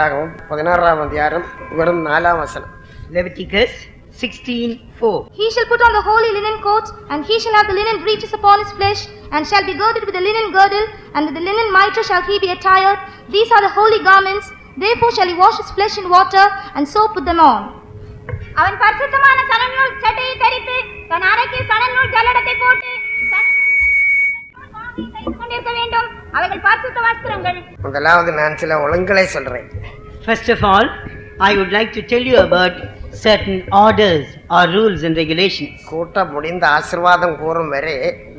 வேதாகமம் பதினாறாம் அதிகாரம் வெறும் நாலாம் வசனம் Leviticus 16:4 He shall put on the holy linen coat and he shall have the linen breeches upon his flesh and shall be girded with the linen girdle and with the linen mitre shall he be attired these are the holy garments therefore shall he wash his flesh in water and so put them on அவன் பரிசுத்தமான சணநூல் சட்டையை தரித்து தன் அறைக்கு சணநூல் ஜல்லடத்தை போட்டு வேண்டும் அவைகள் பரிசுத்த வஸ்திரங்கள் முதலாவது நான் சில ஒழுங்குகளை சொல்றேன் First of all, I would like to tell you about certain orders or rules and regulations. கூட்டம் முடிந்த ஆசிர்வாதம் கூறும் வரை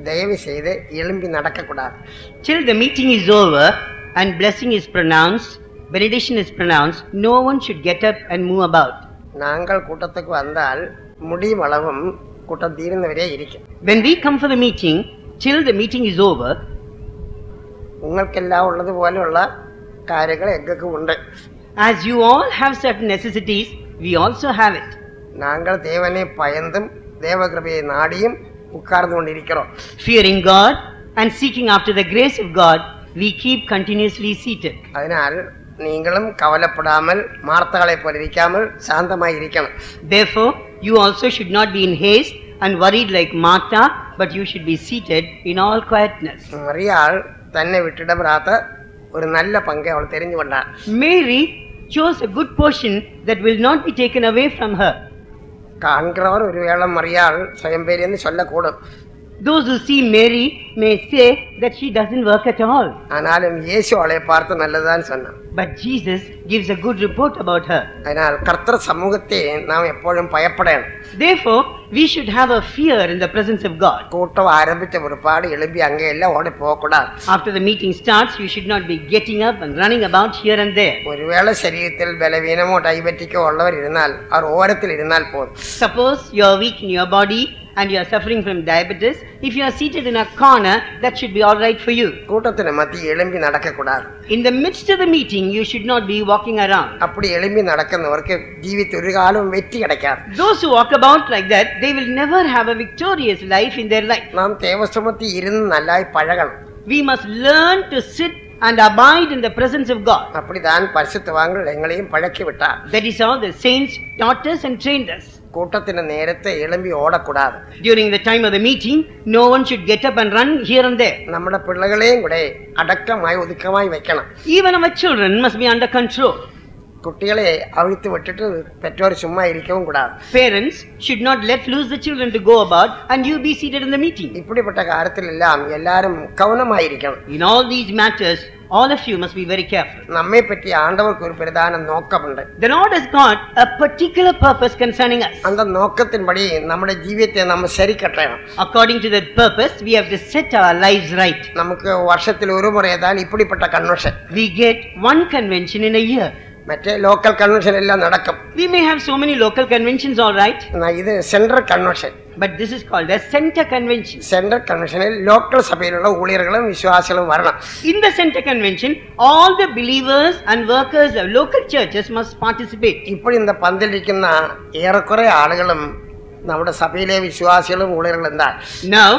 தயவு செய்து எழும்பி நடக்கக்கூடாது Till the meeting is over and blessing is pronounced, benediction is pronounced, no one should get up and move about. நாங்கள் கூட்டத்துக்கு வந்தால் முடியும் அளவும் கூட்டம் தீர்ந்தவரே இருக்கும் When we come for the meeting, till the meeting is over, നിങ്ങൾക്കെല്ലാം ഉള്ളതുപോലെയുള്ള കാര്യങ്ങൾ എഗ്ഗക്കും ഉണ്ട് as you all have certain necessities, we also have it. நாங்கள் தேவனை பயந்தும் தேவ நாடியும் உட்கார்ந்து கொண்டிருக்கிறோம் Fearing God and seeking after the grace of God, we keep continuously seated. அதனால் நீங்களும் கவலைப்படாமல் மார்த்தகளை போலிருக்காமல் சாந்தமாய் இருக்கணும் Therefore, you also should not be in haste and worried like Martha, but you should be seated in all quietness. மரியாள் தன்னை விட்டுட பிராத்த ஒரு நல்ல பங்கை அவள் தெரிஞ்சு கொண்டாள் Mary chose a good portion that will not be taken away from her. காண்கிறவர் ஒருவேளை மரியாள் சுயம்பேரின்னு சொல்லக்கூடும் Those who see Mary may say that she doesn't work at all. ஆனாலும் இயேசு அவளை பார்த்து நல்லதான்னு சொன்னான் But Jesus gives a good report about her. அதனால் கர்த்தர் சமூகத்தை நாம் எப்பொழுதும் பயப்படணும் Therefore, we should have a fear in the presence of God. கூட்டம் ஆரம்பித்த பிற்பாடு எழும்பி அங்கே எல்லாம் ஓடி போகக்கூடாது After the meeting starts, you should not be getting up and running about here and there. ஒருவேளை சரீரத்தில் பலவீனமோ டயபெட்டிக்கோ உள்ளவர் இருந்தால் அவர் ஓரத்தில் இருந்தால் போதும் Suppose you are weak in your body and you are suffering from diabetes, if you are seated in a corner, that should be all right for you. In the midst of the meeting, you should not be walking around. Those who walk about like that, they will never have a victorious life in their life. We must learn to sit and abide in the presence of God. That is how the saints taught us and trained us. கூட்டத்தின் நேரத்தை எழும்பி ஓடக்கூடாது During the time of the meeting, no one should get up and run here and there. നമ്മുടെ പിള്ളകളെയും കൂടെ അടക്കമായി ഒതുക്കമായി വെക്കണം Even our children must be under control. കുട്ടികളെ അവിഴ്ത്ത് വിട്ടിട്ട് പെറ്റോർ ചുമ്മാ ഇരിക്കവും കൂടാതെ Parents should not let loose the children to go about and you be seated in the meeting. இப்படிப்பட்ட കാര്യത്തിലെല്ലാം എല്ലാരും കൗനമായിരിക്കണം In all these matters, all of you must be very careful. നമ്മെ പറ്റി ആണ്ടവർക്ക് ഒരു പ്രധാന നോക്കമുണ്ട് The Lord has got a particular purpose concerning us. அந்த നോക്കത്തിൻപടി നമ്മുടെ ജീവിതത്തെ നമ്മൾ ശരിക്കട്ടണം According to that purpose, we have to set our lives right. നമുക്ക് വർഷത്തിൽ ഒരു മുറയതാൽ ഇപ്പിടിപ്പെട്ട convention We get one convention in a year. we may have so many local conventions all right. நான் இது central convention but this is called the center convention. Central கன்வென்ஷனில் local சபையில உள்ள ஊழியர்களும் விசுவாசிகளும் வரணும் in the center convention all the believers and workers of local churches must participate. இப்போ இந்த பந்தலிக்கிற ஏறக்குறைய ஆளுகளும் நம்முடைய சபையிலே விசுவாசிகளும் ஊழியர்களும் தான் now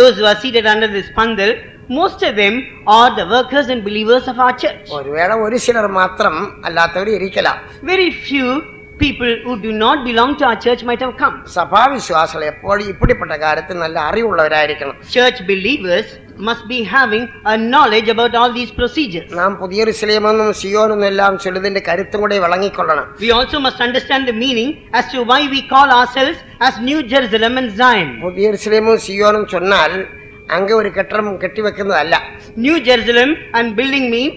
those who are seated under this pandal most of them are the workers and believers of our church ഒരുവേള ഒരു ചിലർ മാത്രം അല്ലാത്തവർ ഇരിക്കലാം very few people who do not belong to our church might have come സഭാവിശ്വാസികൾ എപ്പോഴും ഇപ്പിടിപ്പെട്ട കാര്യത്തിൽ നല്ല അറിവുള്ളവരായിരിക്കണം church believers must be having a knowledge about all these procedures. നാം പുതിയ ഇസ്ലേമെന്നും സിയോനെന്നും എല്ലാം ചിലതിന്റെ കരുത്തും കൂടെ വിളങ്ങിക്കൊള്ളണം. We also must understand the meaning as to why we call ourselves as New Jerusalem and Zion. പുതിയ ഇസ്ലേമും സിയോനും ചൊന്നാൽ அங்கே ஒரு கட்டடம் கட்டி வைക്കുന്നதല്ല new Jerusalem and building mean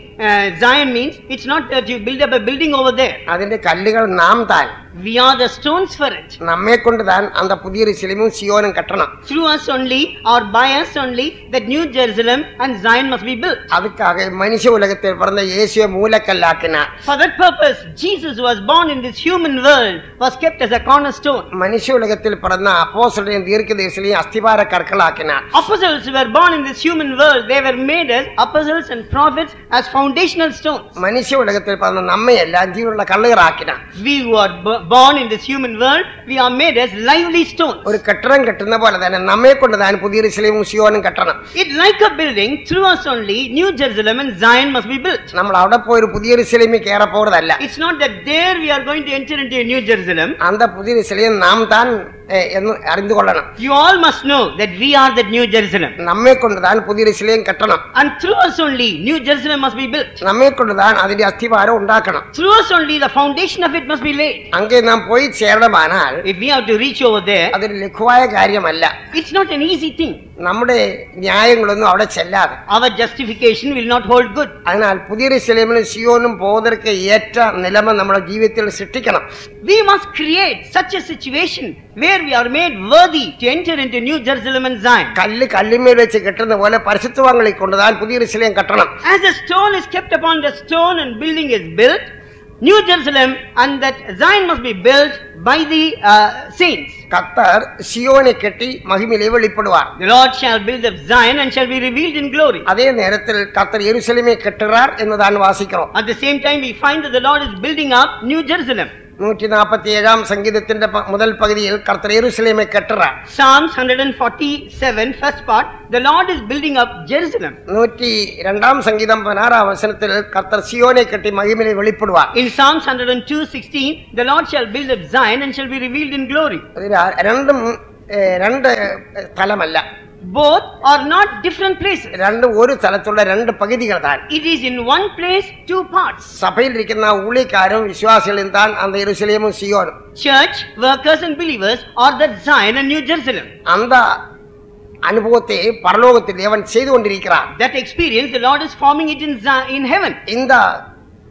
Zion means it's not that you build up a building over there അതിന്റെ കല്ലുകൾ നാം താൻ we are the stones for it നമ്മെ കൊണ്ട് താൻ அந்த പുതിയ ജെറുസലേമും സിയോനും കട്ടണം through us only or by us only that new jerusalem and zion must be built அதுக்காக மனுஷ உலகத்தில் பிறந்த இயேசுவை மூலக்கல்லாக்கினார் for that purpose jesus was born in this human world was kept as a cornerstone மனுஷ உலகத்தில் பிறந்த அப்போஸ்தலரையும் தீர்க்கதரிசியையும் அஸ்திபார கற்களாக்கினார் apostles apostles were born in this human world, they were made as apostles and prophets as foundational stones. We who are born in this human world, we are made as lively stones. ഒരു കെട്ടിടം കെട്ടുന്ന പോലെ തന്നെ നമ്മെ കൊണ്ട് താൻ പുതിയ യെരൂശലേമും It like a building, through us only New Jerusalem and Zion must be built. It's not that there we are going to enter into a New Jerusalem. அந்த புதிய യെരൂശലേം നാം എന്ന് അറിഞ്ഞു കൊള്ളണം you all must know that we are the new Jerusalem നമ്മെ കൊണ്ടുതാൻ പുതിയൊരു ശിലയും കെട്ടണം and through us only new Jerusalem must be built നമ്മെ കൊണ്ടുതാൻ അതിന്റെ അസ്ഥിവാരം ഉണ്ടാക്കണം through us only the foundation of it must be laid അങ്ങേ നാം പോയി ചേരണമാനാൽ if we have to reach over there അതൊരു ലഘുവായ കാര്യമല്ല it's not an easy thing നമ്മുടെ ന്യായങ്ങളൊന്നും അവിടെ ചെല്ലാതെ. അവർ justification will not hold good അതിനാൽ പുതിയ സിലേമിനും സിയോനും പോകുന്നവർക്ക് ഏറ്റ നിലമ നമ്മുടെ ജീവിതത്തിൽ സൃഷ്ടിക്കണം. We must create such a situation where we are made worthy to enter in new Jerusalem and കല്ല് കല്ലിന്മേൽ വെച്ച് കെട്ടുന്ന പോലെ പരിശുദ്ധവാങ്ങളിൽ കൊണ്ടുതാൻ പുതിയ ജെറുസലേം കെട്ടണം. As a stone is kept upon the stone and building is built New Jerusalem and that Zion must be built by the uh, saints. கர்த்தர் சியோனை கட்டி மகிமையிலே வெளிப்படுவார். The Lord shall build up Zion and shall be revealed in glory. அதே நேரத்தில் கர்த்தர் எருசலேமை கட்டுகிறார் வாசிக்கிறோம். At the same time we find that the Lord is building up New Jerusalem. നൂറ്റി നാൽപ്പത്തി ഏഴാം സംഗീതത്തിന്റെ പ- മുതൽ പകുതിയിൽ കർത്തർ യെരുസലേമെ കെട്ടുറാർ Psalms 147, first part, the Lord is building up Jerusalem. നൂറ്റി രണ്ടാം സംഗീതം പതിനാറാം വസനത്തിൽ കർത്തർ സിയോനെ കെട്ടി മഹിമിലെ വെളിപ്പെടുവാർ In Psalms 102, 16, the Lord shall build up Zion and shall be revealed in glory. ഇത് ര- രണ്ടും ഏ, രണ്ട് സ്ഥലമല്ല Both are not different places. രണ്ടും ഒരു സ്ഥലത്തുള്ള രണ്ട് പകുതികൾ താൻ It is in one place, two parts. സഭയിലിരിക്കുന്ന ഊളിക്കാരും വിശ്വാസികളും താൻ അന്ത യെരുസലേമും സിയോനും Church, workers and believers are the Zion and New Jerusalem. அந்த அனுபவத்தை பரலோகத்தில் தேவன் செய்து கொண்டிருக்கிறார் That experience, the Lord is forming it in, Zi- in heaven. இந்த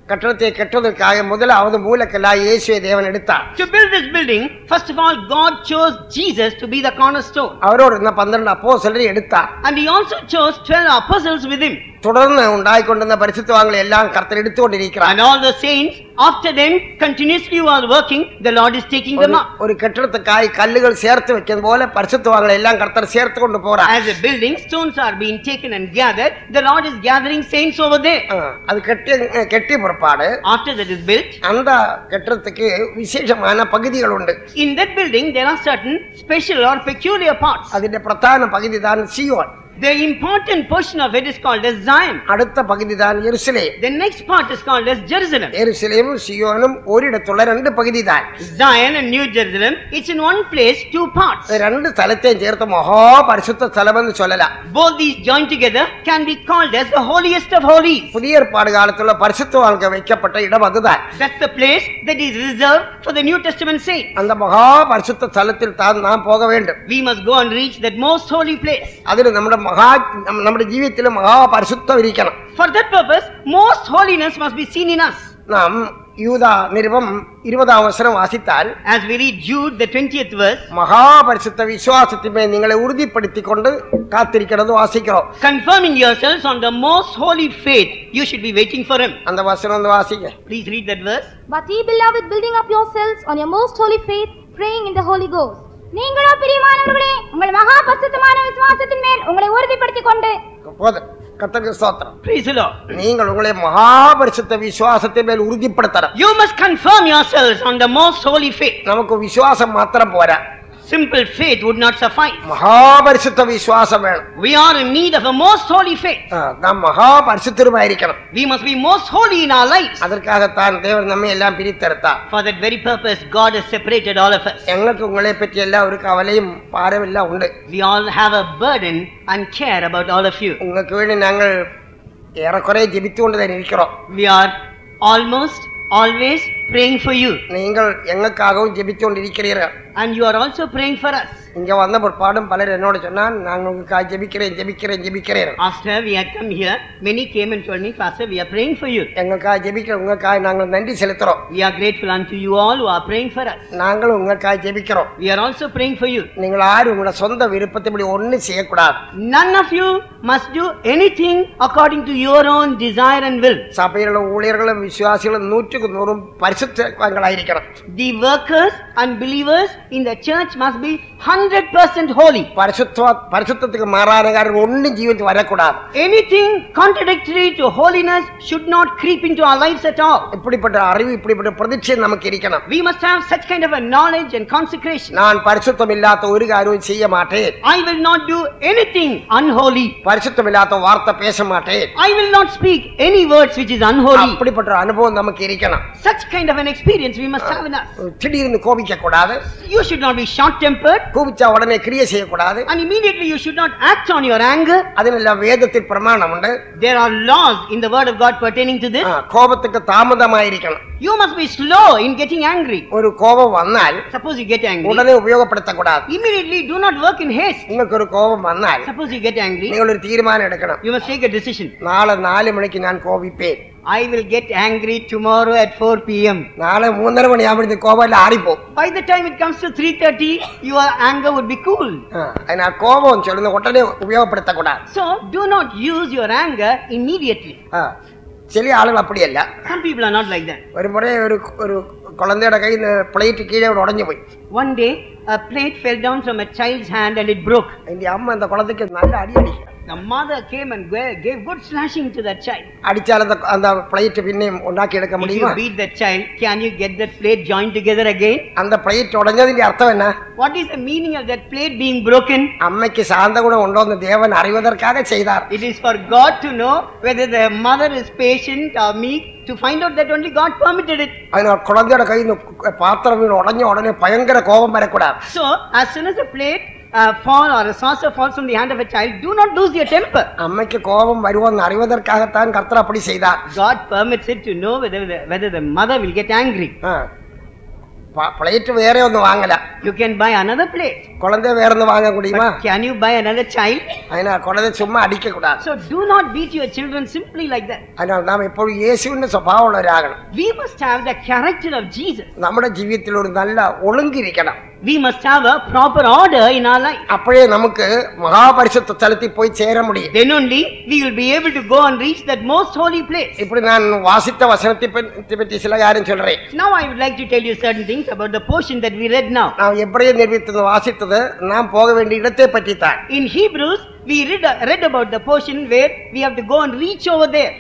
கட்டடத்தை கட்டுவதற்காக முதலாவது மூலக்கல்லாய் இயேசுவை தேவன் எடுத்தார் To build this building, first of all, God chose Jesus to be the cornerstone. அவரோடு இருந்த பன்னிரண்டு அப்போ எடுத்தார் And he also chose 12 apostles with him. தொடர்ந்து உண்டாய்கொண்டிருந்த பரிசுத்தவான்களை எல்லாம் கர்த்தர் எடுத்து கொண்டிருக்கிறார் And all the saints, after them, continuously while working, the Lord is taking them ஒரு- up. ஒரு கட்டிடத்துக்காய் கல்லுகள் சேர்த்து வைக்கும் போல பரிசுத்தவான்களை எல்லாம் கர்த்தர் சேர்த்து கொண்டு போறார் As a building, stones are being taken and gathered, the Lord is gathering saints over there. ஆ, அது கட்டி கெட்டிய பிற்பாடு After that is built, அந்த கட்டிடத்துக்கு விசேஷமான பகுதிகள் உண்டு in that building there are certain special or peculiar parts. അതിന്റെ പ്രധാന പകുതി താൻ Zion The important portion of it is called as Zion. അടുത്ത പകുതി താൻ Jerusalem The next part is called as Jerusalem. യെരുസലേമും സിയോനും ഒരിടത്തുള്ള രണ്ട് പകുതി താൻ Zion and New Jerusalem, it's in one place, two parts. ഇത് രണ്ട് സ്ഥലത്തെയും ചേർത്ത് മഹാപരിശുദ്ധ സ്ഥലമെന്ന് ചൊല്ലല Both these joined together can be called as the holiest of holies. പുതിയ ഏർപ്പാട് കാലത്തുള്ള പരിശുദ്ധവാൾക്ക് വയ്ക്കപ്പെട്ട ഇടം അതുതാൻ That's the place that is reserved for the New Testament saints. அந்த மகாபரிசுத்த ஸ்தலத்தில் தான் நாம் போக வேண்டும் We must go and reach that most holy place. അതിന് നമ്മുടെ For that purpose, most holiness must be seen in us. Now, seen in us നാം യൂത നിരുപം ഇരുപതാം 20th verse മഹാപരിശുദ്ധ yourselves on the most holy faith you should be waiting for him. அந்த வசனம் வந்து வாசிங்க please read that verse. But ye beloved building up yourselves on your most holy faith praying in the holy ghost. நீங்களோ பிரியமானவர்களே உங்கள் மகா பரிசுத்தமான விசுவாசத்தின் மேல் உங்களை உறுதிப்படுத்திக் கொண்டு போதும் கத்தருக்கு ஸ்தோத்திரம் Lord. நீங்கள் உங்களை மகாபரிசுத்த விசுவாசத்தின் மேல் உறுதிப்படுத்தணும் You must confirm yourselves on the most holy faith. நமக்கு விசுவாசம் மாத்திரம் போற Simple faith would not suffice. மகாபரிசுத்த விசுவாசம் வேணும் We are in need of a most holy faith. நாம் மகாபரிசுத்தருமாயிருக்கணும் We must be most holy in our lives. அதற்காகத்தான் தேவன் நம்மை எல்லாம் பிரித்தெடுத்தார் For that very purpose, God has separated all of us. எங்களுக்கு உங்களை பற்றி எல்லாம் ஒரு கவலையும் பாரவும் எல்லாம் உண்டு We all have a burden and care about all of you. உங்களுக்கு வேண்டி நாங்கள் ஏறக்குறைய ஜெபித்து கொண்டுதான் இருக்கிறோம் We are almost always praying for you. நீங்கள் எங்களுக்காகவும் ஜெபித்து கொண்டிருக்கிறீர்கள் And you are also praying for us. இங்க வந்த பிற்பாடும் பலர் என்னோட சொன்னால் நான் உங்களுக்காக ஜெபிக்கிறேன் ஜெபிக்கிறேன் ஜெபிக்கிறேன் After we had come here, many came and told me, Pastor, we are praying for you. எங்களுக்காக ஜெபிக்கிற உங்களுக்காக நாங்கள் நன்றி செலுத்துறோம் We are grateful unto you all who are praying for us. நாங்களும் உங்களுக்காக ஜெபிக்கிறோம் We are also praying for you. நீங்கள் யாரும் உங்களோட சொந்த விருப்பத்தின்படி ஒன்றும் செய்யக்கூடாது None of you must do anything according to your own desire and will. சபையில ஊழியர்களும் விசுவாசிகளும் நூற்றுக்கு நூறும் പരിശുദ്ധങ്ങളായിരിക്കണം The workers and believers in the church must be 100% holy. പരിശുദ്ധ പരിശുദ്ധത്തിൽ മാറാനകാരൻ ഒന്നും ജീവിച്ച് വരക്കൂടാതെ Anything contradictory to holiness should not creep into our lives at all. ഇപ്പിടിപ്പെട്ട അറിവ് ഇപ്പിടിപ്പെട്ട പ്രതീക്ഷയും നമുക്കിരിക്കണം We must have such kind of a knowledge and consecration. ഞാൻ പരിശുദ്ധമില്ലാത്ത ഒരു കാര്യവും ചെയ്യ മാട്ടേ I will not do anything unholy. പരിശുദ്ധമില്ലാത്ത വാർത്ത പേശ മാട്ടേ I will not speak any words which is unholy. அப்படிப்பட்ட ஒரு அனுபவம் நமக்கு இருக்கணும் Such kind kind of an experience we must have in us திடீர்னு கோபிக்க கூடாது you should not be short tempered கோபிச்சா உடனே கிரியை செய்ய கூடாது and immediately you should not act on your anger அதெல்லாம் வேதத்தில் பிரமாணம் உண்டு there are laws in the word of god pertaining to this கோபத்துக்கு தாமதமாயிருக்கணும் you must be slow in getting angry ஒரு கோபம் வந்தால் suppose you get angry உடனே உபயோகப்படுத்த கூடாது immediately do not work in haste உங்களுக்கு ஒரு கோபம் வந்தால் suppose you get angry நீங்கள் ஒரு தீர்மானம் எடுக்கணும் you must take a decision நாளை 4 மணிக்கு நான் கோபிப்பேன் I will get angry tomorrow at four P M നാളെ മൂന്നര മണി ആവുമ്പോഴത്തേക്ക് കോപം ആറിപ്പോ by the time it comes to three thirty your anger would be cool അതിനാ കോപം ചെല്ലുന്ന ഉടനെ ഉപയോഗപ്പെടുത്തക്കൂടാ. So do not use your anger immediately ചില ആളുകൾ അപ്പടിയല്ല. ഒരു മുറേ ഒരു ഒരു കുളന്തയുടെ കയ്യിൽ പ്ലേറ്റ് കീഴെ ഉടഞ്ഞു പോയി. One day plate fell down from a child hand and it broke എന്റെ അമ്മ എന്താ കുളത്തേക്ക് നല്ല അടി അടിക്കുക The mother came and gave good slashing to that child. If you beat that child, can you get that plate joined together again? What is the meaning of that plate being broken? It is for God to know whether the mother is patient or meek to find out that only God permitted it. So as soon as the plate fall or a saucer falls from the hand of a child, do not lose your temper. அம்மைக்கு கோபம் வருவோம் அறிவதற்காகத்தான் கர்த்தர் அப்படி செய்தார். God permits it to know whether the, whether the mother will get angry. Plate வேற ஒன்று வாங்கல you can buy another plate குழந்தை வேற ஒன்று வாங்க முடியுமா can you buy another child அதனால குழந்தை சும்மா அடிக்க கூடாது so do not beat your children simply like that அதனால நாம் எப்பொழுது இயேசுவின் സ്വഭാവമുള്ളവരാകണം we must have the character of jesus നമ്മുടെ ജീവിതത്തിൽ ഒരു നല്ല ഒളുങ്ങിരിക്കണം we must have a proper order in our life அப்பவே நமக்கு மகாபரிஷத் தலத்தை போய் சேர முடியும் then only we will be able to go and reach that most holy place இப்படி நான் வாசித்த வசனத்தை பற்றி சில காரியம் சொல்றேன் now i would like to tell you certain things about the portion that we read now நான் எபிரேயர் நிர்வித்தது வாசித்தது நாம் போக வேண்டிய இடத்தை பற்றி தான் in hebrews we read, uh, read about the portion where we have to go and reach over there.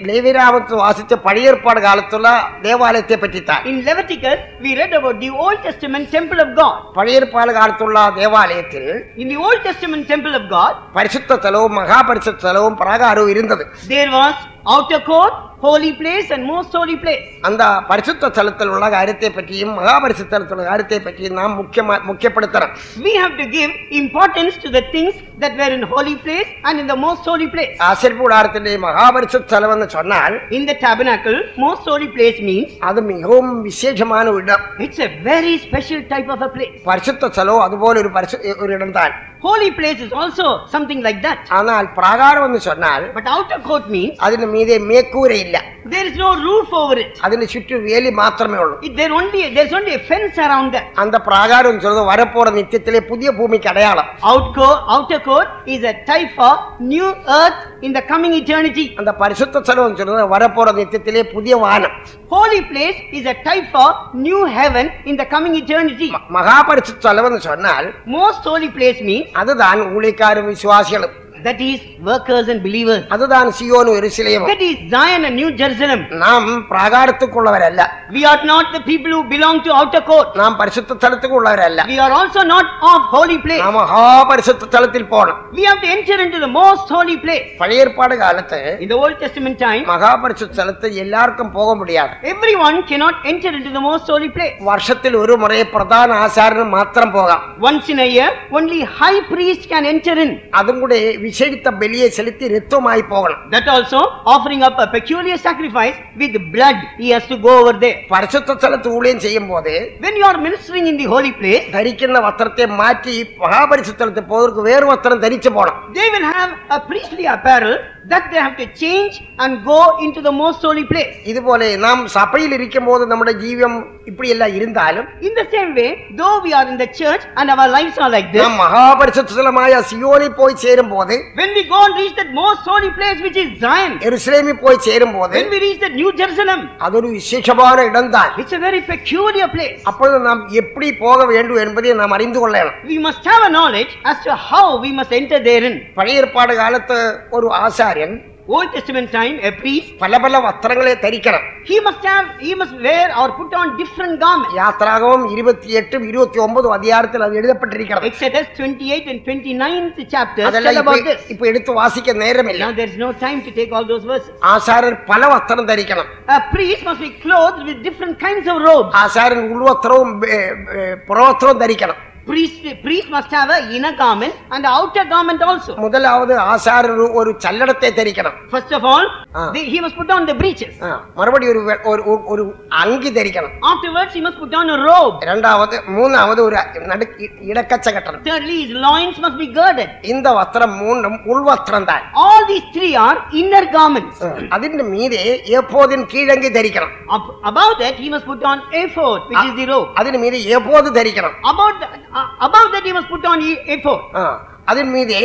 காலத்துல தேவாலயத்தை பற்றி தான். In Leviticus we read about the Old Testament temple of God. தேவாலயத்தில் In the Old Testament temple of God பரிசுத்த தலமும் மகா பரிசுத்த தலமும் பிராகாரம் இருந்தது. There was outer court, holy place and most holy place. அந்த பரிசுத்த தலத்தில் உள்ள காரியத்தை பற்றியும் மகா பரிசுத்த தலத்தில் உள்ள காரியத்தை பற்றியும் நாம் முக்கியமா முக்கியப்படுத்துறோம் We have to give importance to the things that were in holy place and in the most holy place. ஆசிரியர் கூடாரத்திலே மகா பரிசுத்த தலம் என்று சொன்னால் In the tabernacle, most holy place means அது மிகவும் விசேஷமான ஒரு இடம் it's a very special type of a place. பரிசுத்த தலம் அதுபோல ஒரு பரிசு ஒரு இடம்தான் Holy place is also something like that. ஆனால் பிராகாரம் என்று சொன்னால் But outer court means അതിന് മീതെ മേക്കൂര ഇല്ല there is no roof over it. അതിന് ചുറ്റും വേലി മാത്രമേ ഉള്ളൂ it there only there's only a fence around that. அந்த பிராகாரம் சொல்றது வரப்போற நித்தியத்திலே புதிய பூமிக்கு அடையாளம் Out court, outer court is a type for new earth in the coming eternity. அந்த பரிசுத்த செலவு சொல்றது வரப்போற நித்தியத்திலே புதிய வானம் Holy place is a type for new heaven in the coming eternity. ம- மகா பரிசுத்த செலவுன்னு சொன்னால் Most holy place means அதுதான் ஊழிக்காரும் விசுவாசிகளும் that is workers and believers. அதுதான் சியோனு எருசலேமும் That is Zion and New Jerusalem. நாம் பிராகாரத்துக்குள்ளவரல்ல We are not the people who belong to outer court. நாம் பரிசுத்த தலத்துக்கு உள்ளவரல்ல We are also not of holy place. நாம் மகா பரிசுத்த தலத்தில் போனோம் We have to enter into the most holy place. பழைய ஏற்பாடு காலத்து In the Old Testament time, மகா பரிசுத்த தலத்தில் எல்லாருக்கும் போக முடியாது everyone cannot enter into the most holy place. வருஷத்தில் ஒரு முறை பிரதான ஆசாரன் மாத்திரம் போகாம் Once in a year, only high priest can enter in. അതും കൂടെ നിക്ഷേപിത്ത ബലിയെ ചെലുത്തി രക്തമായി പോകണം. That also offering up a peculiar sacrifice with blood he has to go over there പരിശുദ്ധ സ്ഥലത്ത് ഊളിയം ചെയ്യുമ്പോൾ when you are ministering in the holy place ധരിക്കുന്ന വസ്ത്രത്തെ മാറ്റി മഹാപരിശുദ്ധ സ്ഥലത്ത് പോയവർക്ക് വേറെ വസ്ത്രം ധരിച്ചു പോകണം. They will have a priestly apparel that they have to change and go into the most holy place. in the same way though we are in the church and our lives are like this when we go and reach that most holy place which is zion when we reach that new jerusalem it's a very peculiar place we must have a knowledge as to how we must enter therein. Old Testament time, a priest, பல பல வஸ்திரங்களை தரிக்கணும் he must have, he must wear or put on different garments. யாத்திராகவும் இருபத்தி எட்டு இருபத்தி ஒன்பது அதிகாரத்தில் அது எழுதப்பட்டிருக்கிறது Exodus 28 and 29th chapters tell அதெல்லாம் about இப்ப- this. இப்ப எடுத்து வாசிக்க நேரம் இல்லை Now there is no time to take all those verses. ஆசாரர் பல வஸ்திரம் தரிக்கணும் A priest must be clothed with different kinds of robes. ஆசாரன் உள்வஸ்திரവും பெ- பெ- முதலாவது ஆசார் ஒரு சல்லடத்தை தரிக்கணும் first of all he must put on the breeches மறுபடி ஒரு ஒரு அங்கி தரிக்கணும் afterwards he must put on a robe இரண்டாவது மூணாவது ஒரு நடுக்கு இடக்கச்ச கட்டணும் thirdly his loins must be girded இந்த வஸ்திரம் மூன்றும் உள் வஸ்திரம் தான் all these three are inner garments அதின் மீது எப்போதும் கீழங்கி தரிக்கணும் about that he must put on ephod which is the robe அதின் மீது எப்போது தரிக்கணும் about above that he must put on e4 அதன் மீது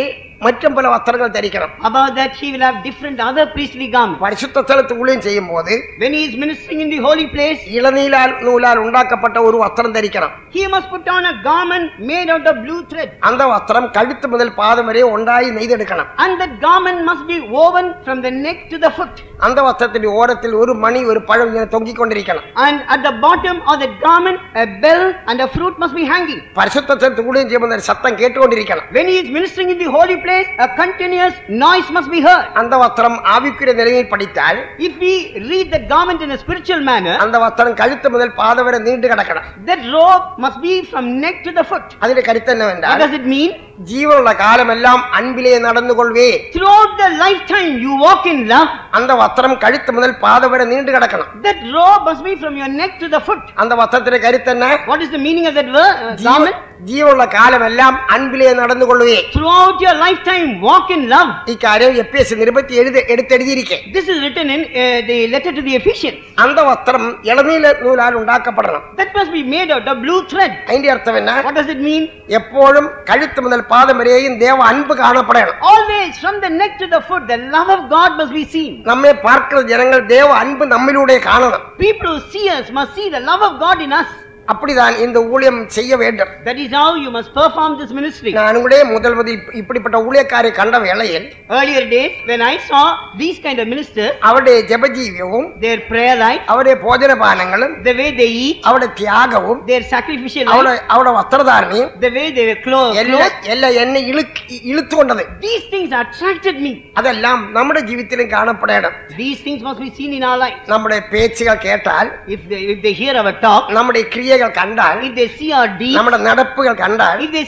മറ്റും പല വസ്ത്രങ്ങൾ ധരിക്കണം Above that, he will have different other priestly garments. പരിശുദ്ധ സ്ഥലത്ത് ഊഴിയം ചെയ്യുമ്പോൾ When he is ministering in the holy place, ഇളനീലാൽ നൂലാൽ ഉണ്ടാക്കപ്പെട്ട ഒരു വസ്ത്രം ധരിക്കണം he must put on a garment made out of blue thread. அந்த വസ്ത്രം കഴുത്ത് മുതൽ പാദം വരെ ഉണ്ടായി നെയ്തെടുക്കണം And that garment must be woven from the neck to the foot. அந்த വസ്ത്രത്തിന്റെ ഓരത്തിൽ ഒരു മണി ഒരു പഴം ഇങ്ങനെ തൊങ്ങിക്കൊണ്ടിരിക്കണം And at the bottom of that garment, a bell and a fruit must be hanging. പരിശുദ്ധ സ്ഥലത്ത് ഊഴിയം ചെയ്യുമ്പോൾ ഒരു ശബ്ദം കേട്ടുകൊണ്ടിരിക്കണം When he is ministering in the holy place, a continuous noise must be heard. அந்த വസ്ത്രം ആവിക്കുര നിലയിൽ പഠിച്ചാൽ If we read that garment in a spiritual manner, அந்த വസ്ത്രം കഴുത്ത് മുതൽ പാദം വരെ നീണ്ടു കിടക്കണം that robe must be from neck to the foot. അതിന്റെ കരുത്ത് What എന്നവെന്നാൽ does it mean? ജീവനുള്ള കാലമെല്ലാം അൻപിലേ നടന്നുകൊള്ളുവേ Throughout the lifetime you walk in love. அந்த വസ്ത്രം കഴുത്ത് മുതൽ പാദം വരെ നീണ്ടു കിടക്കണം That robe must be from your neck to the foot. அந்த വസ്ത്രത്തിന്റെ കരുത്ത് തന്നെ What is the meaning of that ver- uh, ജീവ- garment? ജീവനുള്ള കാലമെല്ലാം അൻപിലേ നടന്നു കൊള്ളുകയെ throughout your lifetime walk in love ഈ കാര്യം എഫ്എസ് നിർബന്ധി എഴുതി എടുത്തെഴുതിയിരിക്കെ this is written in the letter to the Ephesians അന്തവസ്ത്രം ഇളനീല നൂലാൽ ഉണ്ടാക്കപ്പെടണം that must be made out of blue thread അതിന്റെ അർത്ഥം എന്നാ വാട്ട് ഡസ് ഇറ്റ് മീൻ എപ്പോഴും കഴുത്ത് മുതൽ പാദം വരെയും ദൈവ അൻപ് കാണപ്പെടണം always from the neck to the foot the love of God must be seen നമ്മെ പാർക്കുന്ന ജനങ്ങൾ ദൈവ അൻപ് നമ്മിലൂടെ കാണണം people who see us must see the love of God in us அப்படிதான் இந்த ஊழியம் செய்ய வேண்டும் that is how you must perform this ministry நான் உங்களுடைய முதல்வது இப்படிப்பட்ட ஊழியக்காரை கண்ட வேளையில் earlier days when i saw these kind of ministers அவருடைய ஜெபஜீவியமும் their prayer life அவருடைய போஜன பானங்களும் the way they eat அவருடைய தியாகமும் their sacrificial life அவருடைய அவருடைய வஸ்திரதாரணியும் the way they were clothed எல்லாம் எல்லாம் என்னை இழுக்கு இழுத்து கொண்டது these things attracted me அதெல்லாம் நம்முடைய ஜீவித்திலும் காணப்பட இடம் these things must be seen in our life நம்முடைய பேச்சுகள் கேட்டால் if they if they hear our talk நம்முடைய கிரியை ചിന്തകൾ കണ്ടാൽ ഇത് ഡി നമ്മുടെ നടപ്പുകൾ കണ്ടാൽ ഇത്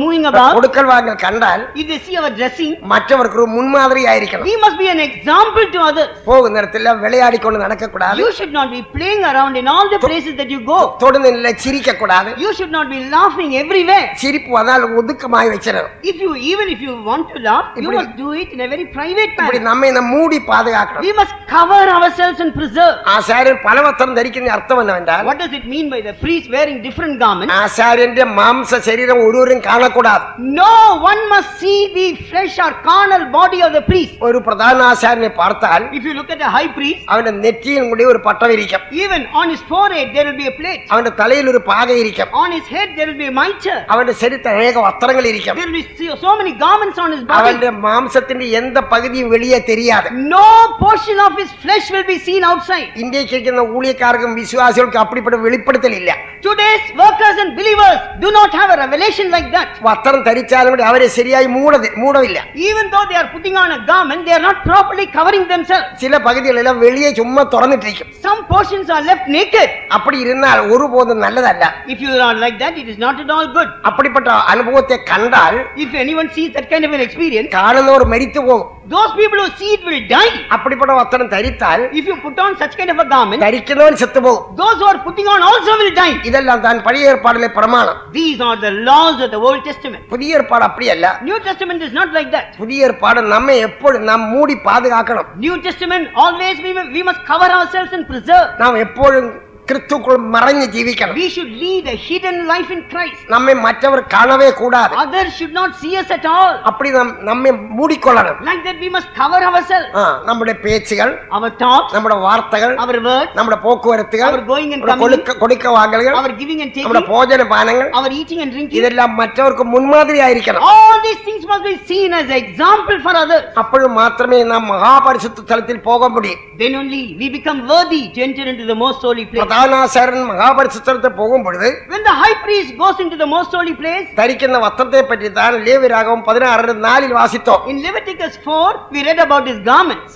മൂവിംഗ് അബൌട്ട് കൊടുക്കൽ വാങ്ങൽ കണ്ടാൽ ഇത് ഡ്രസ്സിംഗ് മറ്റവർക്ക് ഒരു മുൻമാതിരിയായിരിക്കണം. We must be an example to other പോകുന്നിടത്തെല്ലാം വിളയാടിക്കൊണ്ട് നടക്കக்கூடாது you should not be playing around in all the places that you go தொடுநிலை சிரிக்க கூடாது யூ ஷட் நாட் பி லாஃபிங் எவ்ரிவேர் சிரிப்பு வந்தால் ஒதுக்கமாய் வச்சிரணும் if you even if you want to laugh you must do it in a very private manner இப்படி நம்ம மூடி பாதுகாக்கணும் we must cover ourselves and preserve ah sorry பலவஸ்திரம் தரிக்கிற அர்த்தம் என்னவென்றால் what does it mean by the priest wearing different garments? ആശാര്യന്റെ മാംസ ശരീരം ഒരുവരും കാണക്കൂടാതെ No one must see the flesh or carnal body of the priest. ഒരു പ്രധാന ആശാരനെ പാർത്താൽ If you look at a high priest, അവന്റെ നെറ്റിയിൽ കൂടി ഒരു പട്ടമിരിക്കും even on his forehead there will be a plate. അവന്റെ തലയിൽ ഒരു പാകയിരിക്കും On his head there will be a mitre. അവന്റെ ശരീരത്തിൽ അനേക വസ്ത്രങ്ങൾ ഇരിക്കും There will be so- many garments on his body. അവന്റെ മാംസത്തിന്റെ എന്ത പകുതിയും വെളിയെ തെരിയാതെ No portion of his flesh will be seen outside. ഇന്ത്യയിൽ ഇരിക്കുന്ന ഊഴിയക്കാർക്കും വിശ്വാസികൾക്കും അപ്പടിപ്പെട്ട വെളിപ്പെടുത്തലില്ല today's workers and believers do not have a revelation like that വസ്ത്രം ധരിച്ചാലും കൂടി അവരെ ശരിയായി മൂട മൂടവില്ല even though they are putting on a garment they are not properly covering themselves ചില പകുതികളെല്ലാം വെളിയെ ചുമ്മാ തുറന്നിട്ടിരിക്കും some portions are left naked அப்படி இருந்தால் ஒருபோதும் நல்லதல்ல if you are like that it is not at all good அப்படிப்பட்ட அனுபவத்தை கண்டால் if anyone sees that kind of an experience காணுனோர் மரித்து போகும் those people who see it will die அப்படிப்பட்ட வஸ்திரம் தரித்தால் if you put on such kind of a garment தரிக்கிறவன் செத்து போகும் those who are putting on also will die right இதெல்லாம் தான் பழைய ஏற்பாட்டிலே பிரமாணம் these are the laws of the old testament புதிய ஏற்பாடு அப்படி அல்ல new testament is not like that புதிய ஏற்பாடு நம்ம எப்பொழுது நாம் மூடி பாதுகாக்கணும் new testament always we, we must cover ourselves and preserve நாம் எப்பொழுதும் கிறிஸ்துக்குள் மறைஞ்சு ஜீவிக்கணும் we should lead a hidden life in christ நம்மை மற்றவர் காணவே கூடாது others should not see us at all அப்படி நம்மை மூடிக்கொள்ளணும் like that we must cover ourselves நம்முடைய பேச்சுகள் our talks நம்முடைய வார்த்தைகள் our words நம்முடைய போக்குவரத்துகள் our going and coming கொடுக்க கொடுக்க வாங்கல்கள் our giving and taking நம்முடைய போஜன பானங்கள் our eating and drinking இதெல்லாம் மற்றவருக்கு முன்மாதிரியா இருக்கணும் all these things must be seen as example for others அப்பொழுது மாத்திரமே நாம் மகா பரிசுத்த தலத்தில் போக முடியும் then only we become worthy to enter into the most holy place பிரதானாசாரன் மகாபரிசுத்தலத்தை போகும் பொழுது When the high priest goes into the most holy place, தரிக்கின்ற வஸ்திரத்தை பற்றி தான் லேவிராகவும் பதினாறு நாளில் வாசித்தோம் in Leviticus 4, we read about his garments.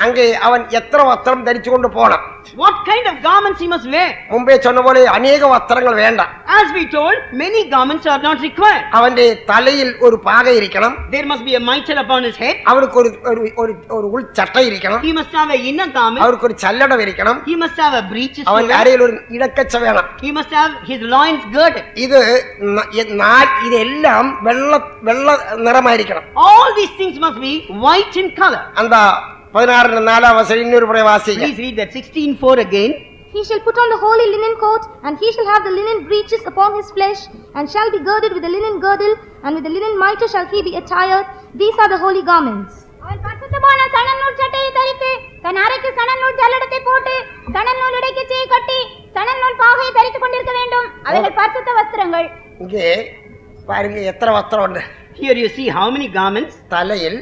அவன் எத்தனை வஸ்திரம் தரிச்சு கொண்டு போனான் What kind of garments he must wear. முன்பே சொன்ன போல அநேக வஸ்திரங்கள் வேண்டாம் As we told, many garments are not required. அவனுடைய தலையில் ஒரு பாகை இருக்கணும் There must be a mitre upon his head. ஒரு ஒரு ஒரு உள் சட்டை இருக்கணும் He must have an inner garment. அவருக்கு ஒரு சல்லடம் இருக்கணும் He must have a breeches to அவன் wear. he must have his loins his loins gird ഇത് ഇതെല്ലാം വെള്ള വെള്ള നിറമായിരിക്കണം. All these things must be white in colour എന്താ പതിനാറിന്റെ നാലാം വശം ഇന്നൊരു പ്രവാസി please read read that sixteen four again. He shall put on the holy linen coat, and he shall have the linen breeches upon his flesh, and shall be girded with the linen girdle, and with the linen mitre shall he be attired. These are the holy garments. அவன் பசுத்தமான சணநூல் சட்டையை தரித்து தன் அறைக்கு சணநூல் ஜல்லடத்தை போட்டு சணநூல் இடைக்கு கட்டி சணல் நூல் பாகையை தரித்துக் கொண்டிருக்க வேண்டும். அவைகள் பரிசுத்த வஸ்திரங்கள். இங்கே பாருங்க எத்தனை வஸ்திரம் உண்டு. Here you see how many garments தலையில்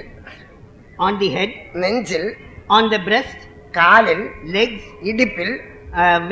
on the head நெஞ்சில் on the breast காலில் legs இடுப்பில்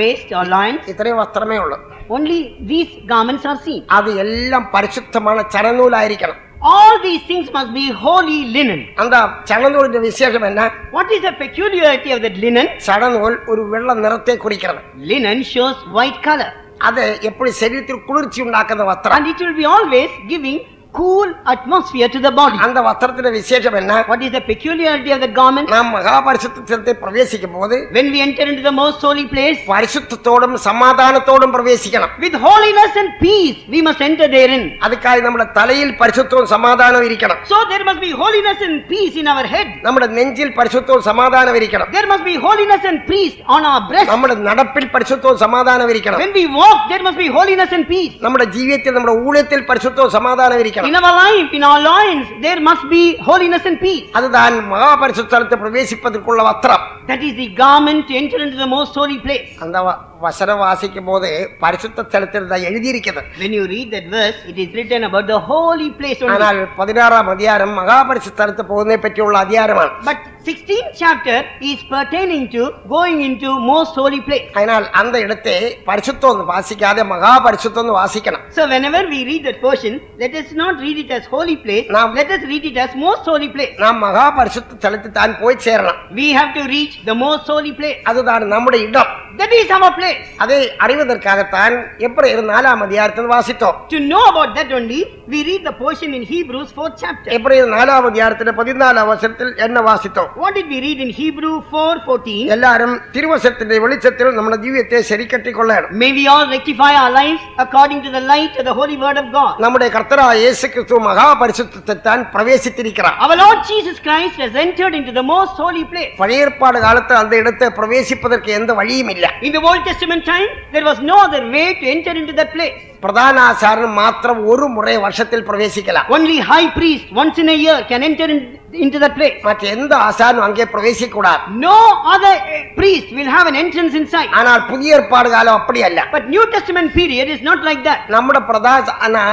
வேஸ்ட் ஆர் லாயன்ஸ் இத்தனையும் வஸ்திரமே உள்ள only these garments are seen அது எல்லாம் பரிசுத்தமான சரநூல் ஆയിരിക്കണം All these things must be holy linen. அந்த சனநூலிന്റെ விசேஷம் என்ன What is the peculiarity of that linen? சடநூல் ஒரு வெள்ள நிறத்தை குறிக்கிறது Linen shows white color. அது எப்படி சரீரத்தில் குளிர்ச்சி உண்டாக்குற வஸ்திரம் And it will be always giving cool atmosphere to the body. அந்த வஸ்திரத்தின விசேஷம் என்ன? What is the peculiarity of the garment? நாம் மகா பரிசுத்தத்தை பிரவேசிக்கும் போது when we enter into the most holy place பரிசுத்தத்தோடும் சமாதானத்தோடும் பிரவேசிக்கணும். With holiness and peace we must enter therein. அதுக்காக நம்ம தலையில் பரிசுத்தம் சமாதானம் இருக்கணும். So there must be holiness and peace in our head. நம்ம நெஞ்சில் பரிசுத்தம் சமாதானம் இருக்கணும். There must be holiness and peace on our breast. நம்ம நடப்பில் பரிசுத்தம் சமாதானம் இருக்கணும். When we walk there must be holiness and peace. நம்ம ஜீவியத்தில் நம்ம ஊழியத்தில் பரிசுத்தம் சமாதானம் இருக்கணும். in our life in our loins there must be holiness and peace அதுதான் மகாபரிசுத்தலத்தை பிரவேசிப்பதற்குள்ள வஸ்திரம் that is the garment to enter into the most holy place அந்த வசனம் வாசிக்கும் போது பரிசுத்த ஸ்தலத்தில் தான் எழுதி இருக்கிறது when you read that verse it is written about the holy place only ஆனால் 16 ஆம் அதிகாரம் மகாபரிசுத்தலத்தை போவதை பற்றியுள்ள அதிகாரമാണ് but 16th chapter is pertaining to going into most holy place ஆனால் அந்த இடத்தை பரிசுத்தம் வாசிக்காத மகாபரிசுத்தம் வாசிக்கணும் so whenever we read that portion let us not read it as holy place. Now- let us read it as most holy place. நாம் மகாபரிசுத்த ஸ்தலத்தில் தான் போய் சேரணும் We have to reach the most holy place. அதுதான் நம்முடைய இடம் That is our place. அதை அறிவதற்காகத்தான் எப்படி நாலாம் அதிகாரத்தில் வாசித்தோம் To know about that only, we read the portion in Hebrews 4th chapter. எப்படி நாலாம் அதிகாரத்தில் பதினாலாம் வசனத்தில் என்ன வாசித்தோம் What did we read in Hebrew 4:14? எல்லாரும் திருவசத்தின் வெளிச்சத்தில் நம்முடைய ஜீவியத்தை சரி கட்டிக் கொள்ளணும் May we all rectify our lives according to the light of the holy word of God. நம்முடைய கர்த்தரா இயேசு கிறிஸ்து மகா பரிசுத்தத்தை தான் பிரவேசித்திருக்கிறார் Our Lord Jesus Christ has entered into the most holy place. பழைய ஏற்பாடு காலத்தில் அந்த இடத்தை பிரவேசிப்பதற்கு எந்த வழியும் இல்லை In the Old Testament time, there was no other way to enter into that place. പ്രധാനാചാരൻ മാത്രം ഒരു മുறை വർഷത്തിൽ പ്രവേശിക്കലാം Only high priest once in a year can enter in into that place. மற்ற எந்த ஆசாரனும் அங்கே பிரவேசிக்க கூடாது No other eh, priest will have an entrance inside. ஆனால் புதிய ஏற்பாடு காலம் அப்படி அல்ல But New Testament period is not like that. நம்முடைய பிரதான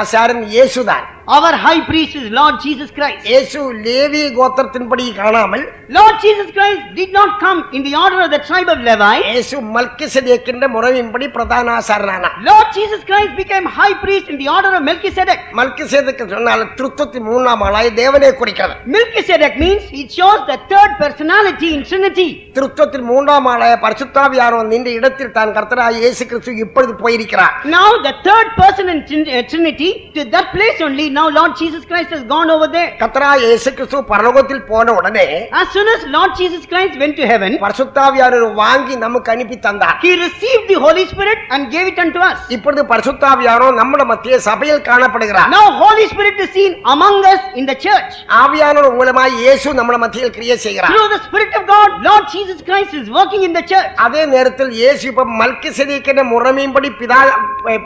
ஆசாரன் இயேசுதான் Our high priest is Lord Jesus Christ. இயேசு லேவி கோத்திரத்தின்படி காணாமல் Lord Jesus Christ did not come in the order of the tribe of Levi. இயேசு மல்கிசதேக்கின்ற முறையின்படி பிரதான ஆசாரனானார் Lord Jesus Christ became high priest in the order of Melchizedek. மல்கிசேதக்கு சொன்னால் திருத்தத்தின் மூணாம் ஆளாய் தேவனே குறிக்கிறது Melchizedek means it shows the third personality in Trinity. திருத்தத்தின் மூன்றாம் ஆளாய பரிசுத்தாவியார் வந்து இந்த இடத்தில் தான் கர்த்தராய் இயேசு கிறிஸ்து இப்பொழுது போயிருக்கிறார் Now the third person in Trin- uh, Trinity, to that place only now Lord Jesus Christ has gone over there. கத்தரா இயேசு கிறிஸ்து பரலோகத்தில் போன உடனே As soon as Lord Jesus Christ went to heaven, பரிசுத்தாவியார் வாங்கி நமக்கு அனுப்பி தந்தார் he received the Holy Spirit and gave it unto us. இப்பொழுது பரிசுத்தாவியாரோ நம்முடைய மத்திய சபையில் காணப்படுகிறார் Now Holy Spirit is seen among us in the church. ஆவியானவர் மூலமாய் இயேசு நம்மள மத்தியில் கிரியேட் செய்கிறார் through the spirit of god lord jesus christ is working in the church அதே நேரத்தில் இயேசு இப்ப மல்கிசேதேக்கின் முறைமையின்படி பிதா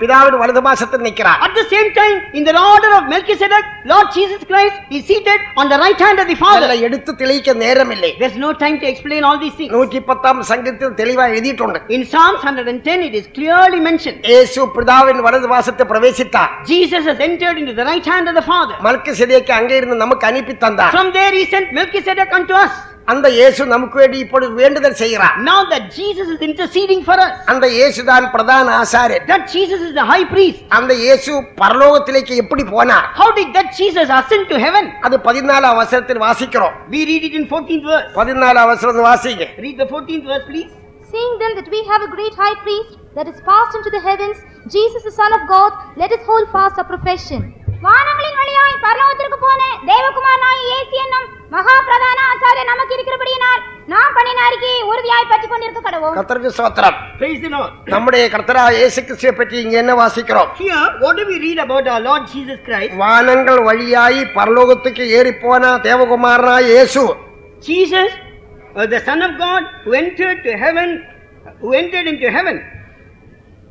பிதாவின் வலது பாசத்தில் நிற்கிறார் at the same time in the order of melchizedek lord jesus christ is seated on the right hand of the father அதெல்லாம் எடுத்து தெளிக்க நேரம் இல்லை there's no time to explain all these things 110ஆம் சங்கத்தில் தெளிவா எழுதிட்டுண்டு in psalms 110 it is clearly mentioned இயேசு பிதாவின் வலது பாசத்தை பிரவேசித்தார் jesus has entered into the right hand of the father மல்கிசேதேக்கு அங்கே இருந்து நமக்கு அனுப்பி தந்தார் from there he sent Melchizedek unto us. அந்த இயேசு நமக்கு வேண்டி இப்பொழுது வேண்டுதல் செய்கிறார். Now that jesus is interceding for us. அந்த இயேசு தான் பிரதான ஆசாரியர். That jesus is the high priest. அந்த இயேசு பரலோகத்திலேக்கு எப்படி போனார்? How did that jesus ascend to heaven? அது 14 ஆம் வசனத்தில் வாசிக்கிறோம். We read it in 14th verse. 14 ஆம் வசனம் வாசிங்க. Read the 14th verse please. Seeing then that we have a great high priest that is passed into the heavens jesus the son of god let us hold fast our profession. வானங்களின் வழியாய் பரலோகத்திற்கு போன தேவகுமாரனாய் இயேசு என்னும் மகா பிரதான ஆசாரியர் நமக்கு இருக்கிறபடியினால் நாம் பண்ணின அறிக்கையை உறுதியாய் பற்றிக் கொண்டிருக்க கடவோம் கர்த்தருக்கு ஸ்தோத்திரம். The Lord. நம்முடைய கர்த்தரா இயேசு கிறிஸ்துவை பற்றி இங்க என்ன வாசிக்கிறோம்? We read about our Lord Jesus Christ? வானங்கள் வழியாய் பரலோகத்துக்கு ஏறி போன தேவகுமாரனா இயேசு. Jesus, uh, the Son of God, who entered to heaven, who entered into heaven,